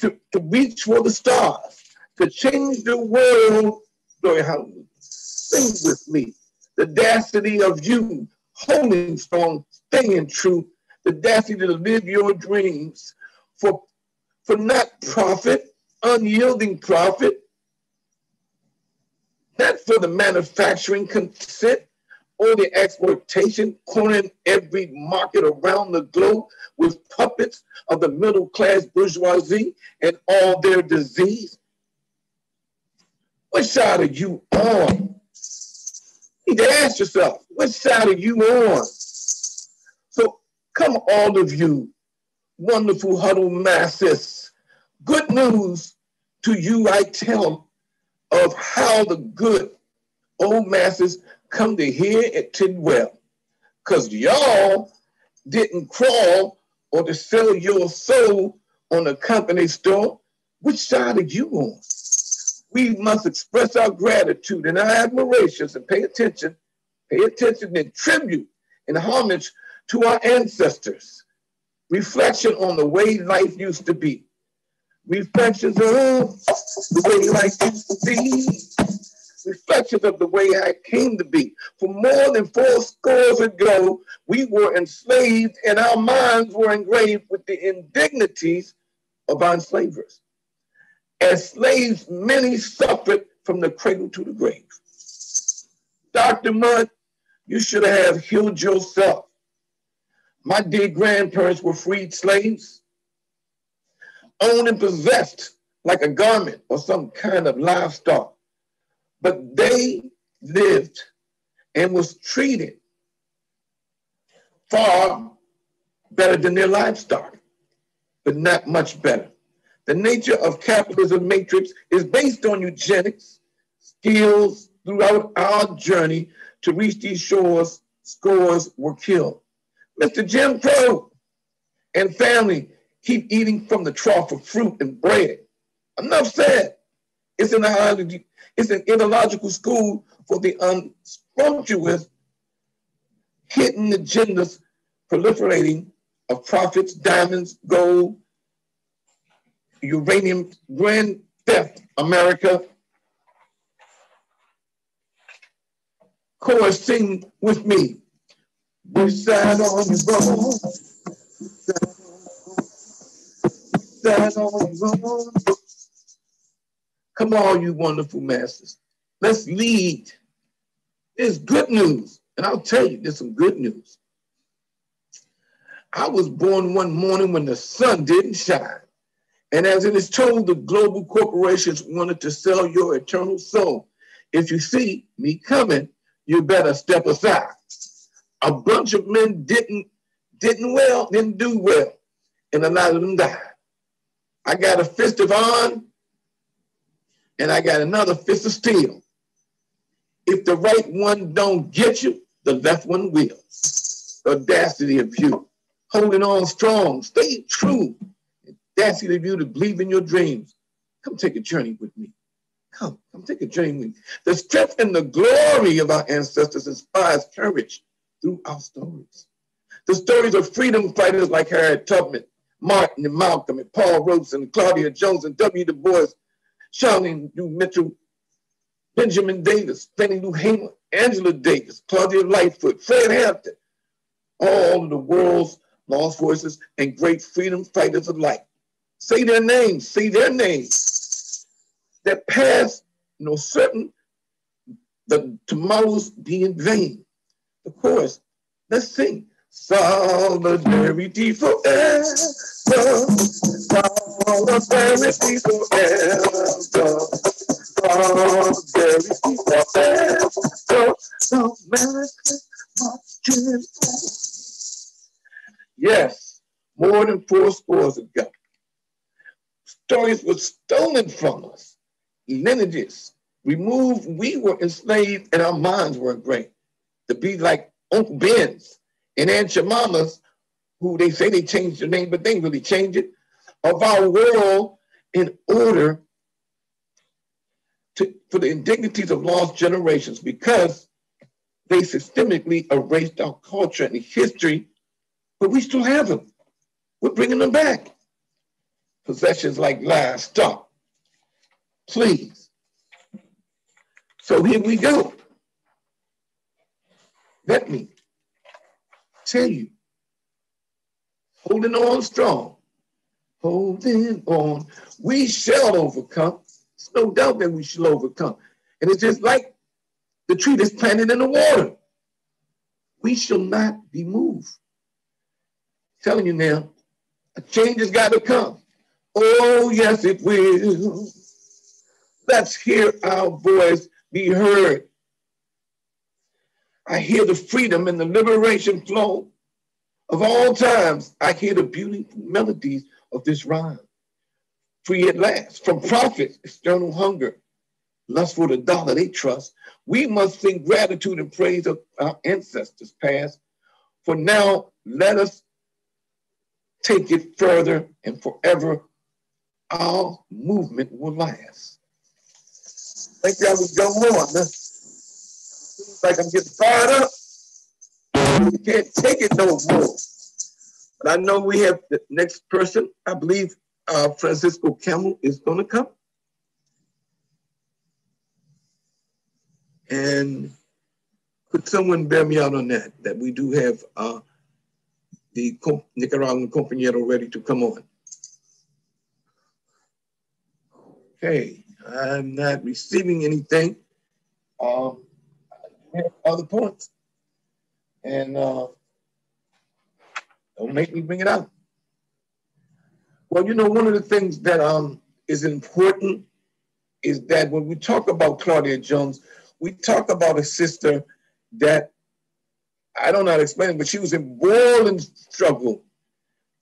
to, to reach for the stars, to change the world. Glory, hallelujah. Sing with me. The audacity of you, holding strong, staying true, the audacity to live your dreams for, for not profit, unyielding profit, not for the manufacturing consent or the exploitation, cornering every market around the globe with puppets of the middle class bourgeoisie and all their disease? What side are you on? You need to ask yourself, what side are you on? So come all of you, wonderful huddle masses. Good news to you I tell of how the good old masses come to hear it to well. Because y'all didn't crawl or to sell your soul on a company store. Which side are you on? We must express our gratitude and our admiration and pay attention, pay attention and tribute and homage to our ancestors. Reflection on the way life used to be reflections of the way life used to be, reflections of the way I came to be. For more than four scores ago, we were enslaved and our minds were engraved with the indignities of our enslavers. As slaves, many suffered from the cradle to the grave. Dr. Mudd, you should have healed yourself. My dear grandparents were freed slaves owned and possessed like a garment or some kind of livestock. But they lived and was treated far better than their livestock, but not much better. The nature of capitalism matrix is based on eugenics, skills throughout our journey to reach these shores, scores were killed. Mr. Jim Crow and family keep eating from the trough of fruit and bread. Enough said. It's an, it's an ideological school for the unscrumptious hidden agendas proliferating of profits, diamonds, gold, uranium, grand theft, America. Chorus, sing with me. We sat on the road that on Come on, you wonderful masters. Let's lead. There's good news. And I'll tell you, there's some good news. I was born one morning when the sun didn't shine. And as it is told, the global corporations wanted to sell your eternal soul. If you see me coming, you better step aside. A bunch of men didn't didn't well, didn't do well, and a lot of them died. I got a fist of iron and I got another fist of steel. If the right one don't get you, the left one will. The audacity of you. Holding on strong, stay true. Audacity of you to believe in your dreams. Come take a journey with me. Come, come take a journey with me. The strength and the glory of our ancestors inspires courage through our stories. The stories of freedom fighters like Harriet Tubman, Martin and Malcolm and Paul Robeson and Claudia Jones and W. Du Bois, Charlie Lou Mitchell, Benjamin Davis, Fannie Lou Hamer, Angela Davis, Claudia Lightfoot, Fred Hampton, all of the world's lost voices and great freedom fighters alike. Say their names, say their names. That past, no certain, the tomorrows be in vain. Of course, let's sing. Solidarity forever. Forever. Solidarity forever. So America marching Yes, more than four scores ago. Stories were stolen from us. lineages removed. We were enslaved and our minds weren't great. To be like Uncle Ben's and Aunt Jemima's, who they say they changed their name, but they didn't really changed it, of our world in order to, for the indignities of lost generations because they systemically erased our culture and history, but we still have them. We're bringing them back. Possessions like livestock. Please. So here we go. Let me tell you, holding on strong, holding on, we shall overcome. It's no doubt that we shall overcome. And it's just like the tree that's planted in the water. We shall not be moved. I'm telling you now, a change has got to come. Oh, yes, it will. Let's hear our voice be heard. I hear the freedom and the liberation flow of all times. I hear the beautiful melodies of this rhyme. Free at last from profits, external hunger, lust for the dollar they trust. We must sing gratitude and praise of our ancestors past. For now, let us take it further and forever. Our movement will last. Thank you. I would go on. Seems like I'm getting fired up. We can't take it no more. I know we have the next person. I believe uh, Francisco Campbell is going to come. And could someone bear me out on that? That we do have uh, the Nicaraguan compañero ready to come on. Okay, I'm not receiving anything. Um, other points. And uh, don't make me bring it out. Well, you know, one of the things that um, is important is that when we talk about Claudia Jones, we talk about a sister that I don't know how to explain it, but she was in boiling struggle.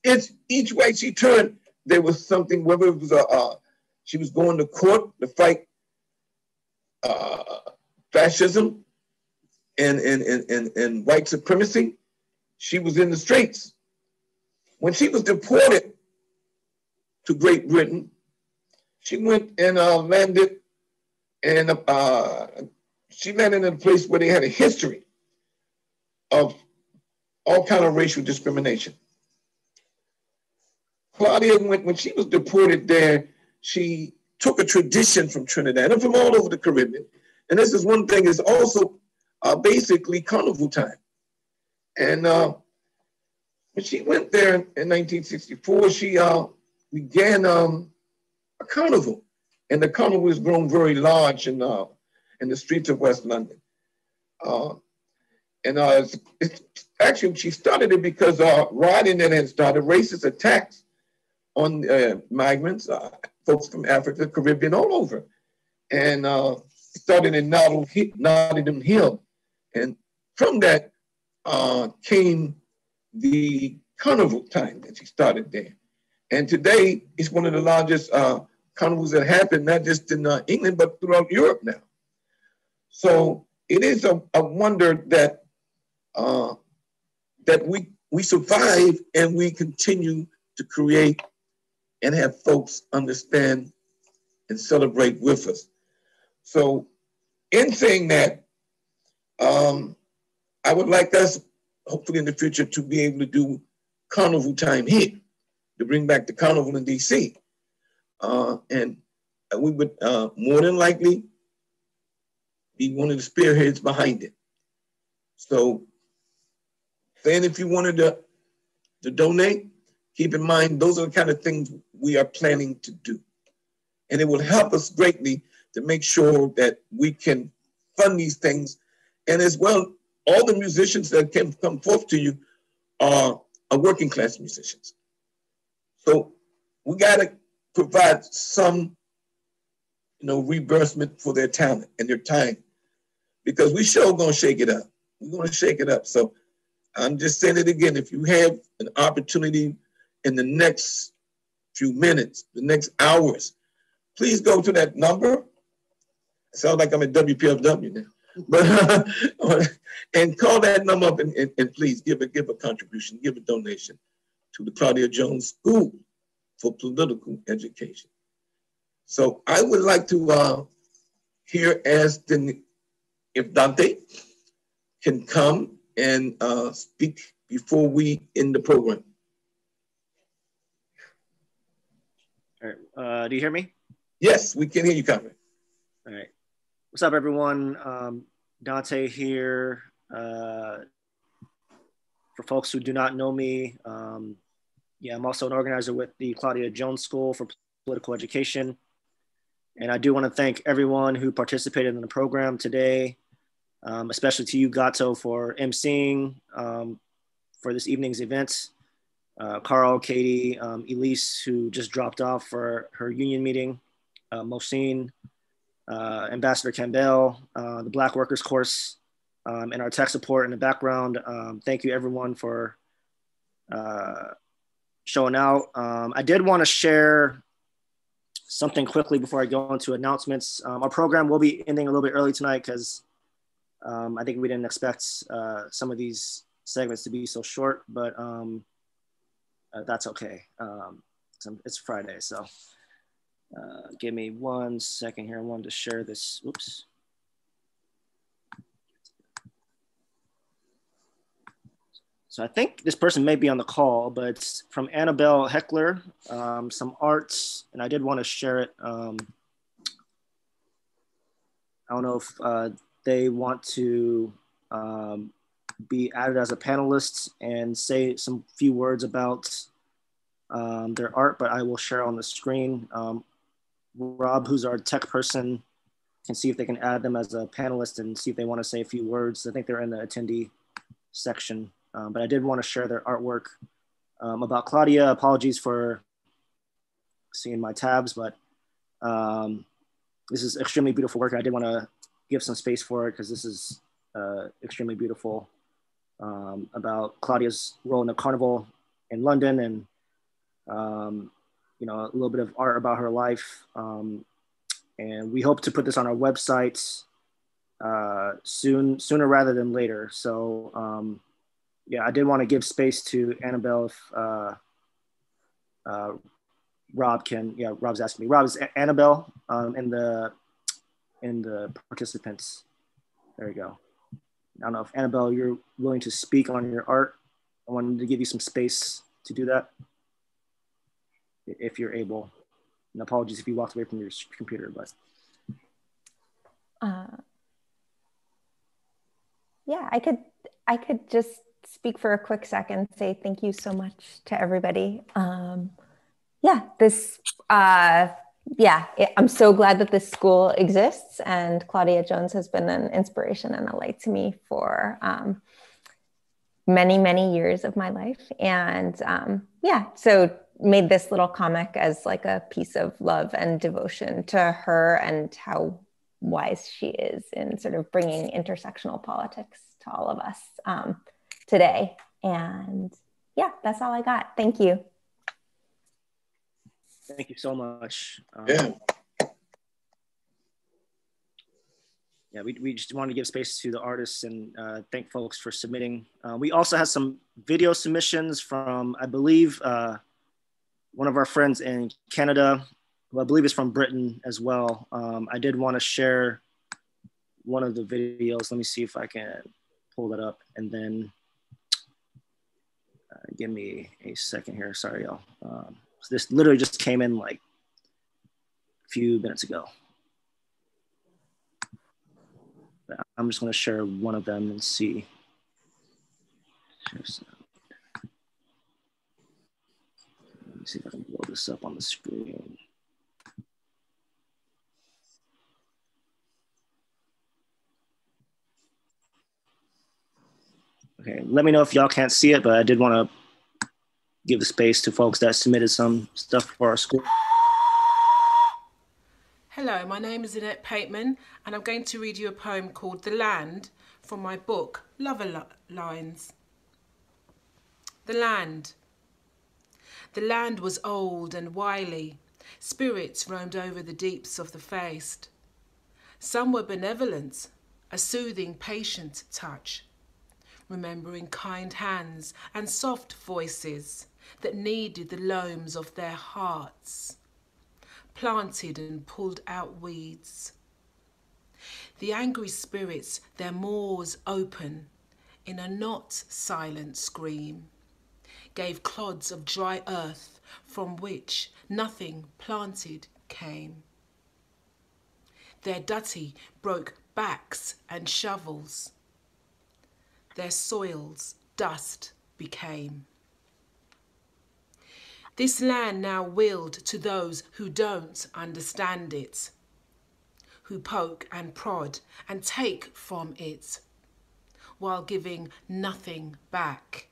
It's each way she turned, there was something, whether it was a, uh, she was going to court to fight uh, fascism and, and, and, and, and white supremacy, she was in the streets. When she was deported to Great Britain, she went and uh, landed and uh, she landed in a place where they had a history of all kind of racial discrimination. Claudia, went when she was deported there, she took a tradition from Trinidad and from all over the Caribbean. And this is one thing, is also uh, basically carnival time. And uh, when she went there in 1964, she uh, began um, a carnival. And the carnival has grown very large in, uh, in the streets of West London. Uh, and uh, it's, it's, actually, she started it because uh, rioting that had started racist attacks on uh, migrants, uh, folks from Africa, Caribbean, all over. And started in Nottingham Hill. And from that came the carnival time that she started there. And today, it's one of the largest uh, carnivals that happen, not just in uh, England, but throughout Europe now. So it is a, a wonder that uh, that we we survive and we continue to create and have folks understand and celebrate with us. So, in saying that, um, I would like us, hopefully in the future, to be able to do carnival time here, to bring back the carnival in DC. Uh, and we would uh, more than likely be one of the spearheads behind it. So then if you wanted to, to donate, keep in mind those are the kind of things we are planning to do. And it will help us greatly to make sure that we can fund these things. And as well, all the musicians that can come forth to you are, are working class musicians. So we got to provide some, you know, reimbursement for their talent and their time because we sure gonna shake it up. We're gonna shake it up. So I'm just saying it again. If you have an opportunity in the next few minutes, the next hours, please go to that number Sounds like I'm at WPFW now. But and call that number up and, and, and, please give a give a contribution, give a donation to the Claudia Jones School for Political Education. So I would like to uh, hear as the if Dante can come and uh, speak before we end the program. All right. Uh, do you hear me? Yes, we can hear you coming. All right. What's up, everyone? Um, Dante here. Uh, for folks who do not know me, um, yeah, I'm also an organizer with the Claudia Jones School for Political Education. And I do want to thank everyone who participated in the program today, um, especially to you, Gato, for emceeing um, for this evening's event. Uh, Carl, Katie, um, Elise, who just dropped off for her union meeting, uh, Mohsin, uh, Ambassador Campbell, uh, the Black Workers Chorus, um, and our tech support in the background. Um, thank you everyone for uh, showing out. Um, I did want to share something quickly before I go into announcements. Um, our program will be ending a little bit early tonight because um, I think we didn't expect uh, some of these segments to be so short, but um, uh, that's okay. it's Friday, so. Uh, give me one second here. I wanted to share this. Oops. So I think this person may be on the call, but it's from Annabelle Heckler, um, some arts, and I did want to share it. Um, I don't know if uh, they want to um, be added as a panelist and say some few words about um, their art, but I will share on the screen. Rob, who's our tech person, can see if they can add them as a panelist and see if they want to say a few words. I think they're in the attendee section, um, but I did want to share their artwork um, about Claudia. Apologies for seeing my tabs, but um, this is extremely beautiful work. I did want to give some space for it because this is uh, extremely beautiful um, about Claudia's role in the carnival in London and um, you know, a little bit of art about her life. Um, and we hope to put this on our website uh, soon, sooner rather than later. So um, yeah, I did want to give space to Annabelle if uh, uh, Rob can, yeah, Rob's asking me. Rob, is Annabelle um, in the in the participants? There you go. I don't know if Annabelle, you're willing to speak on your art. I wanted to give you some space to do that if you're able. And apologies if you walked away from your computer, but. Uh, yeah, I could, I could just speak for a quick second, say thank you so much to everybody. Um, yeah, this, uh, yeah, I'm so glad that this school exists, and Claudia Jones has been an inspiration and a light to me for um, many, many years of my life. And um, yeah, so made this little comic as like a piece of love and devotion to her and how wise she is in sort of bringing intersectional politics to all of us um, today. And yeah, that's all I got. Thank you. Thank you so much. Um, yeah. Yeah, we, we just wanted to give space to the artists and uh, thank folks for submitting. Uh, we also had some video submissions from, I believe, uh, one of our friends in Canada, who I believe is from Britain as well. Um, I did want to share one of the videos. Let me see if I can pull that up and then uh, give me a second here. Sorry, y'all. Um, so this literally just came in like a few minutes ago. I'm just going to share one of them and see. Let me see if I can blow this up on the screen. Okay, let me know if y'all can't see it, but I did want to give the space to folks that submitted some stuff for our school. Hello, my name is Annette Pateman, and I'm going to read you a poem called The Land from my book, Lover Lines. The Land. The land was old and wily. Spirits roamed over the deeps of the face. Some were benevolent, a soothing, patient touch, remembering kind hands and soft voices that kneaded the loams of their hearts, planted and pulled out weeds. The angry spirits, their maws open in a not silent scream, gave clods of dry earth from which nothing planted came. Their dutty broke backs and shovels. Their soils dust became. This land now willed to those who don't understand it, who poke and prod and take from it, while giving nothing back.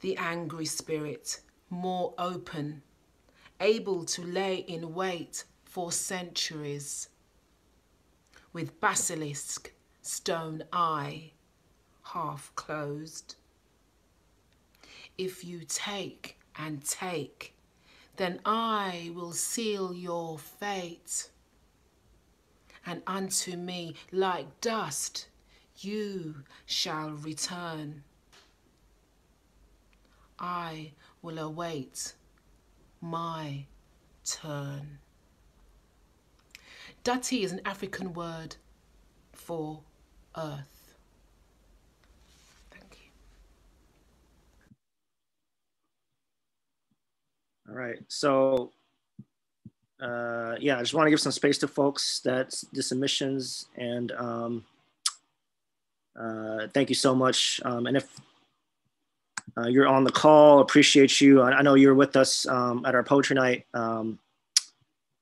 The angry spirit, more open, able to lay in wait for centuries, with basilisk stone eye half closed. If you take and take, then I will seal your fate. And unto me, like dust, you shall return. I will await my turn. Dati is an African word for earth. Thank you. All right. So, uh, yeah, I just want to give some space to folks that the submissions and um, uh, thank you so much. Um, and if uh, you're on the call, appreciate you. I, I know you're with us um, at our poetry night. Um,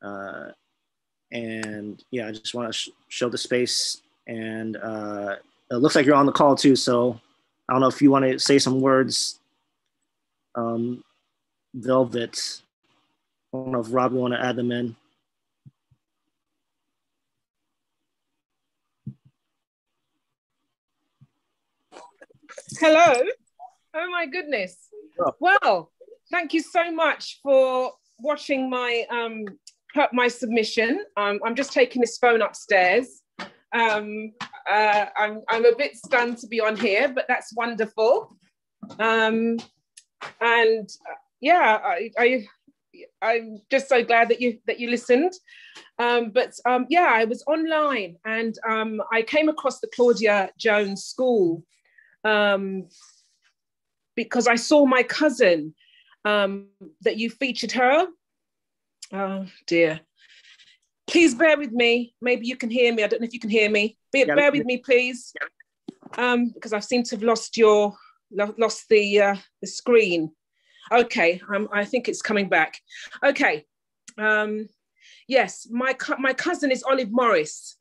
uh, and yeah, I just want to sh show the space. And uh, it looks like you're on the call too. So I don't know if you want to say some words. Um, Velvet. I don't know if Rob, you want to add them in. Hello. Oh my goodness. Well, thank you so much for watching my um, my submission. Um, I'm just taking this phone upstairs. Um, uh, I'm, I'm a bit stunned to be on here, but that's wonderful. Um, and uh, yeah, I, I, I'm just so glad that you that you listened. Um, but um, yeah, I was online and um, I came across the Claudia Jones School um, because I saw my cousin um, that you featured her Oh dear. Please bear with me. Maybe you can hear me. I don't know if you can hear me. Bear, yeah, bear with me, please, um, because I seem to have lost your lost the uh, the screen. Okay, um, I think it's coming back. Okay. Um, yes, my my cousin is Olive Morris.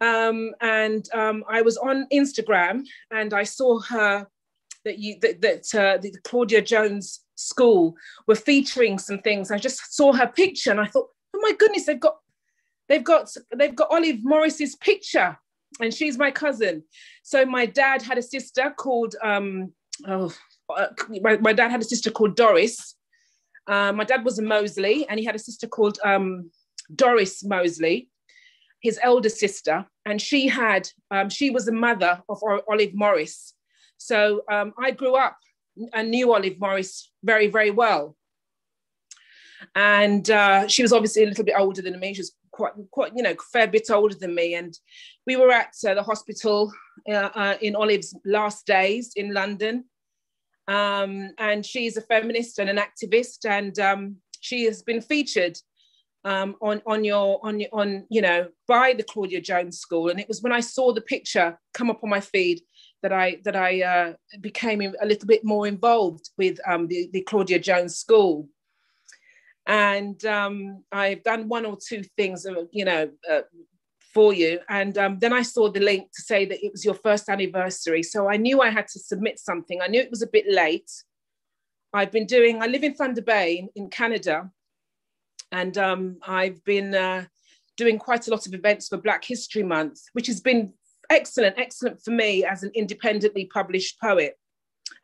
Um, and um, I was on Instagram and I saw her that you that, that uh, the Claudia Jones school were featuring some things. I just saw her picture and I thought, oh my goodness, they've got they've got they've got Olive Morris's picture, and she's my cousin. So my dad had a sister called um, oh, uh, my, my, dad had a sister called Doris. Uh, my dad was a Mosley, and he had a sister called um, Doris Mosley, his elder sister, and she had um, she was the mother of Olive Morris. So um, I grew up and knew Olive Morris very, very well. And uh, she was obviously a little bit older than me. She was quite, quite, you know, fair bit older than me. And we were at uh, the hospital uh, uh in Olive's last days in London. Um, and she's a feminist and an activist, and um, she has been featured um, on on your on your on you know by the Claudia Jones School. And it was when I saw the picture come up on my feed that I that I uh, became a little bit more involved with um, the, the Claudia Jones School, and um, I've done one or two things, uh, you know, uh, for you. And um, then I saw the link to say that it was your first anniversary, so I knew I had to submit something. I knew it was a bit late. I've been doing. I live in Thunder Bay in, in Canada, and um, I've been. Uh, doing quite a lot of events for Black History Month, which has been excellent, excellent for me as an independently published poet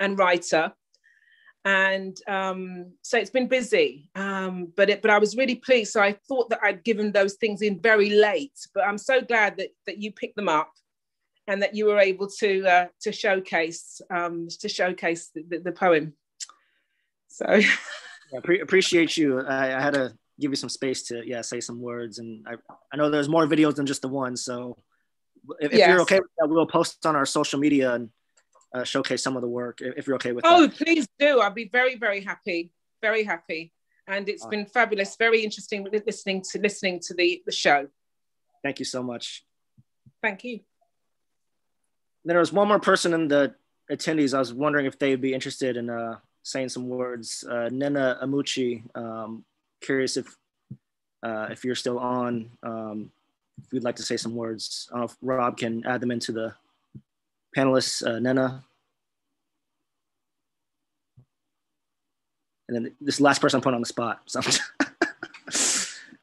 and writer. and um, so it's been busy. Um, but it, but I was really pleased. So I thought that I'd given those things in very late, but I'm so glad that that you picked them up, and that you were able to uh, to showcase um, to showcase the, the, the poem. So yeah, pre- appreciate you. I, I, had to give you some space to yeah say some words, and I I know there's more videos than just the one. So if, if you're okay with that, we'll post on our social media and uh, showcase some of the work if you're okay with oh, that. Oh, please do. I'll be very, very happy. Very happy. And it's been fabulous, very interesting listening to listening to the, the show. Thank you so much. Thank you. There was one more person in the attendees. I was wondering if they'd be interested in uh, saying some words. Uh, Nena Amuchi, um, curious if uh, if you're still on, um, if you'd like to say some words. Rob can add them into the panelists, uh, Nena. And then this last person I'm putting on the spot. So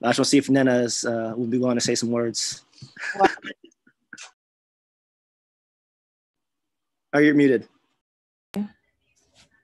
I to see if Nena is, uh, will be willing to say some words. oh, you're muted.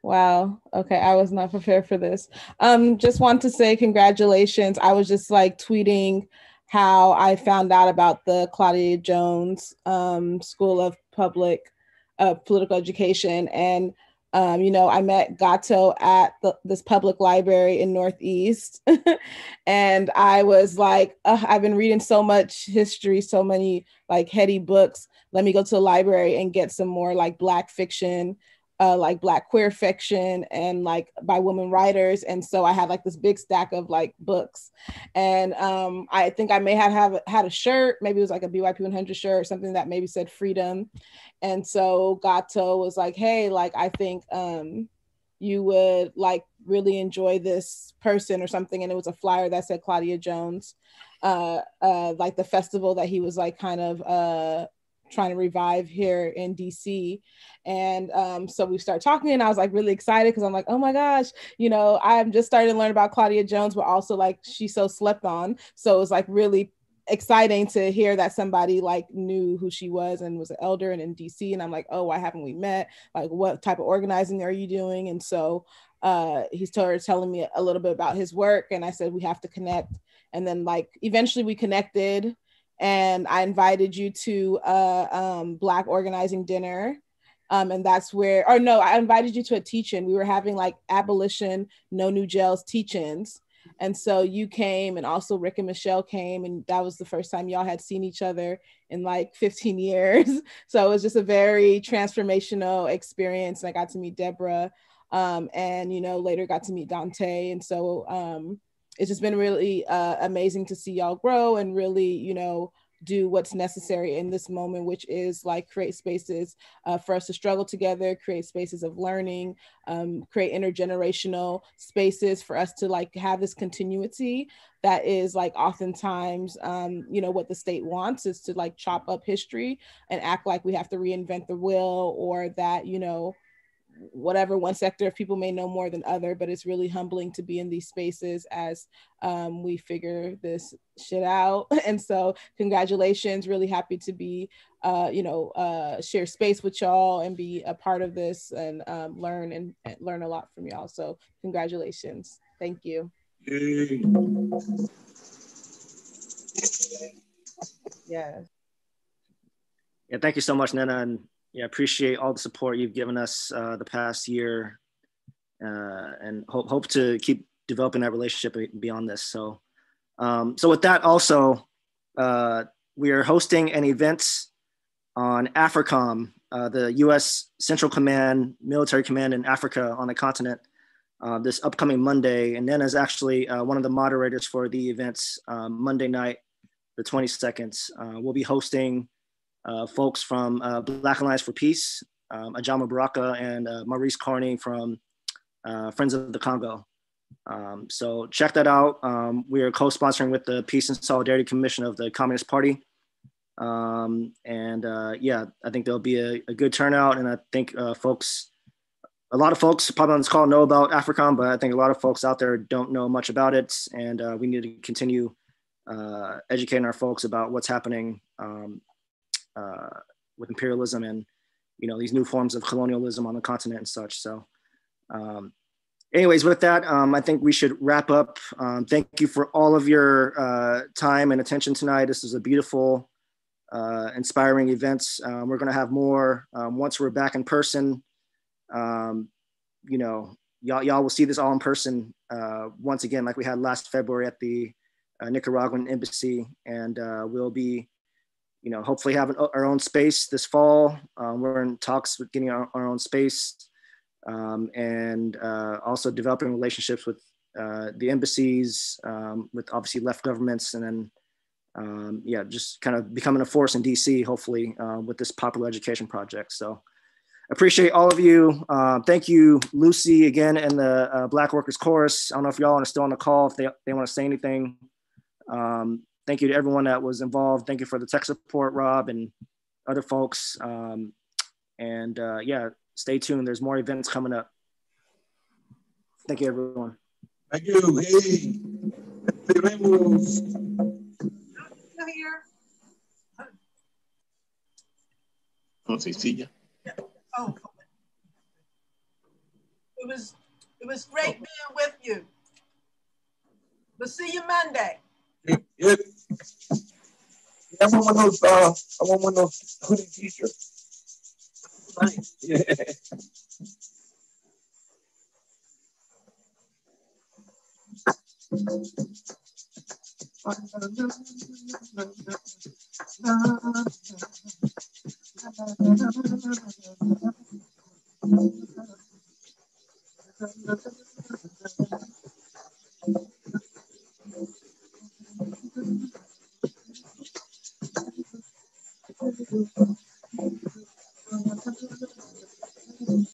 Wow. Okay. I was not prepared for this. Um, just want to say congratulations. I was just like tweeting how I found out about the Claudia Jones um, School of Public uh, Political Education. And, um, you know, I met Gato at the, this public library in Northeast. and I was like, I've been reading so much history, so many like heady books. Let me go to the library and get some more like Black fiction uh, like black queer fiction and like by women writers. And so i had like this big stack of like books. And um, i think i may have, have had a shirt maybe it was like a byp 100 shirt something that maybe said freedom. And so gato was like hey like i think um, you would like really enjoy this person or something. And it was a flyer that said claudia jones uh, uh, like the festival that he was like kind of uh, trying to revive here in DC. And um, so we started talking, and I was like really excited because I'm like, oh my gosh, you know, I'm just starting to learn about Claudia Jones, but also like she's so slept on. So it was like really exciting to hear that somebody like knew who she was and was an elder and in DC. And I'm like, oh, why haven't we met? Like, what type of organizing are you doing? And so uh, telling me a little bit about his work, and I said we have to connect. And then like eventually we connected and I invited you to a um, Black organizing dinner. Um, and that's where, or no, I invited you to a teach-in. We were having like abolition, no new jails teachings. And so you came, and also Rick and Michelle came, and that was the first time y'all had seen each other in like 15 years. So it was just a very transformational experience. And I got to meet Deborah, um, and you know, later got to meet Dante. And so um, it's just been really uh, amazing to see y'all grow and really, you know, do what's necessary in this moment, which is like create spaces uh, for us to struggle together, create spaces of learning, um, create intergenerational spaces for us to like have this continuity that is like oftentimes, um, you know, what the state wants is to like chop up history and act like we have to reinvent the wheel or that, you know, whatever one sector of people may know more than other but it's really humbling to be in these spaces as um, we figure this shit out. And so congratulations really happy to be uh, you know uh, share space with y'all and be a part of this and um, learn and, and, learn a lot from y'all. So congratulations. Thank you. Yeah yeah thank you so much nana and yeah, appreciate all the support you've given us uh, the past year, uh, and hope hope to keep developing that relationship beyond this. So, um, so with that, also, uh, we are hosting an event on AFRICOM, uh, the U.S. Central Command Military Command in Africa on the continent, uh, this upcoming Monday. And then is actually uh, one of the moderators for the events Monday night, the 22nd. we'll be hosting uh, folks from uh, Black Alliance for Peace, um, Ajamu Baraka, and uh, Maurice Carney from uh, Friends of the Congo. Um, so check that out. Um, we are co-sponsoring with the Peace and Solidarity Commission of the Communist Party. Um, and uh, yeah, I think there'll be a, a, good turnout. And I think uh, folks, a lot of folks probably on this call know about AFRICOM, but I think a lot of folks out there don't know much about it. And we need to continue educating our folks about what's happening um, uh, with imperialism and you know these new forms of colonialism on the continent and such. So um, anyways, with that, um, I think we should wrap up. Um, thank you for all of your uh, time and attention tonight. This is a beautiful, uh, inspiring event. Um, we're going to have more um, once we're back in person. Um, you know, y'all, y'all will see this all in person uh, once again, like we had last February at the uh, Nicaraguan embassy, and uh, we'll be, you know, hopefully having our own space this fall. Um, we're in talks with getting our, our own space um, and uh, also developing relationships with uh, the embassies, um, with obviously left governments, and then um, yeah, just kind of becoming a force in DC, hopefully, uh, with this popular education project. So appreciate all of you. Uh, thank you, Lucy, again, and the uh, Black Workers Chorus. I don't know if y'all are still on the call, if they, they want to say anything. Um, thank you to everyone that was involved. Thank you for the tech support, Rob, and other folks. Um, and uh, yeah, stay tuned. There's more events coming up. Thank you, everyone. Thank you. Hey, tenemos. Here. No sé, sí, ya. Oh. It was it was great being with you. We'll see you Monday. It, want a woman of uh, want one of hoodie teacher. Nice. Yeah. ごめんなさい。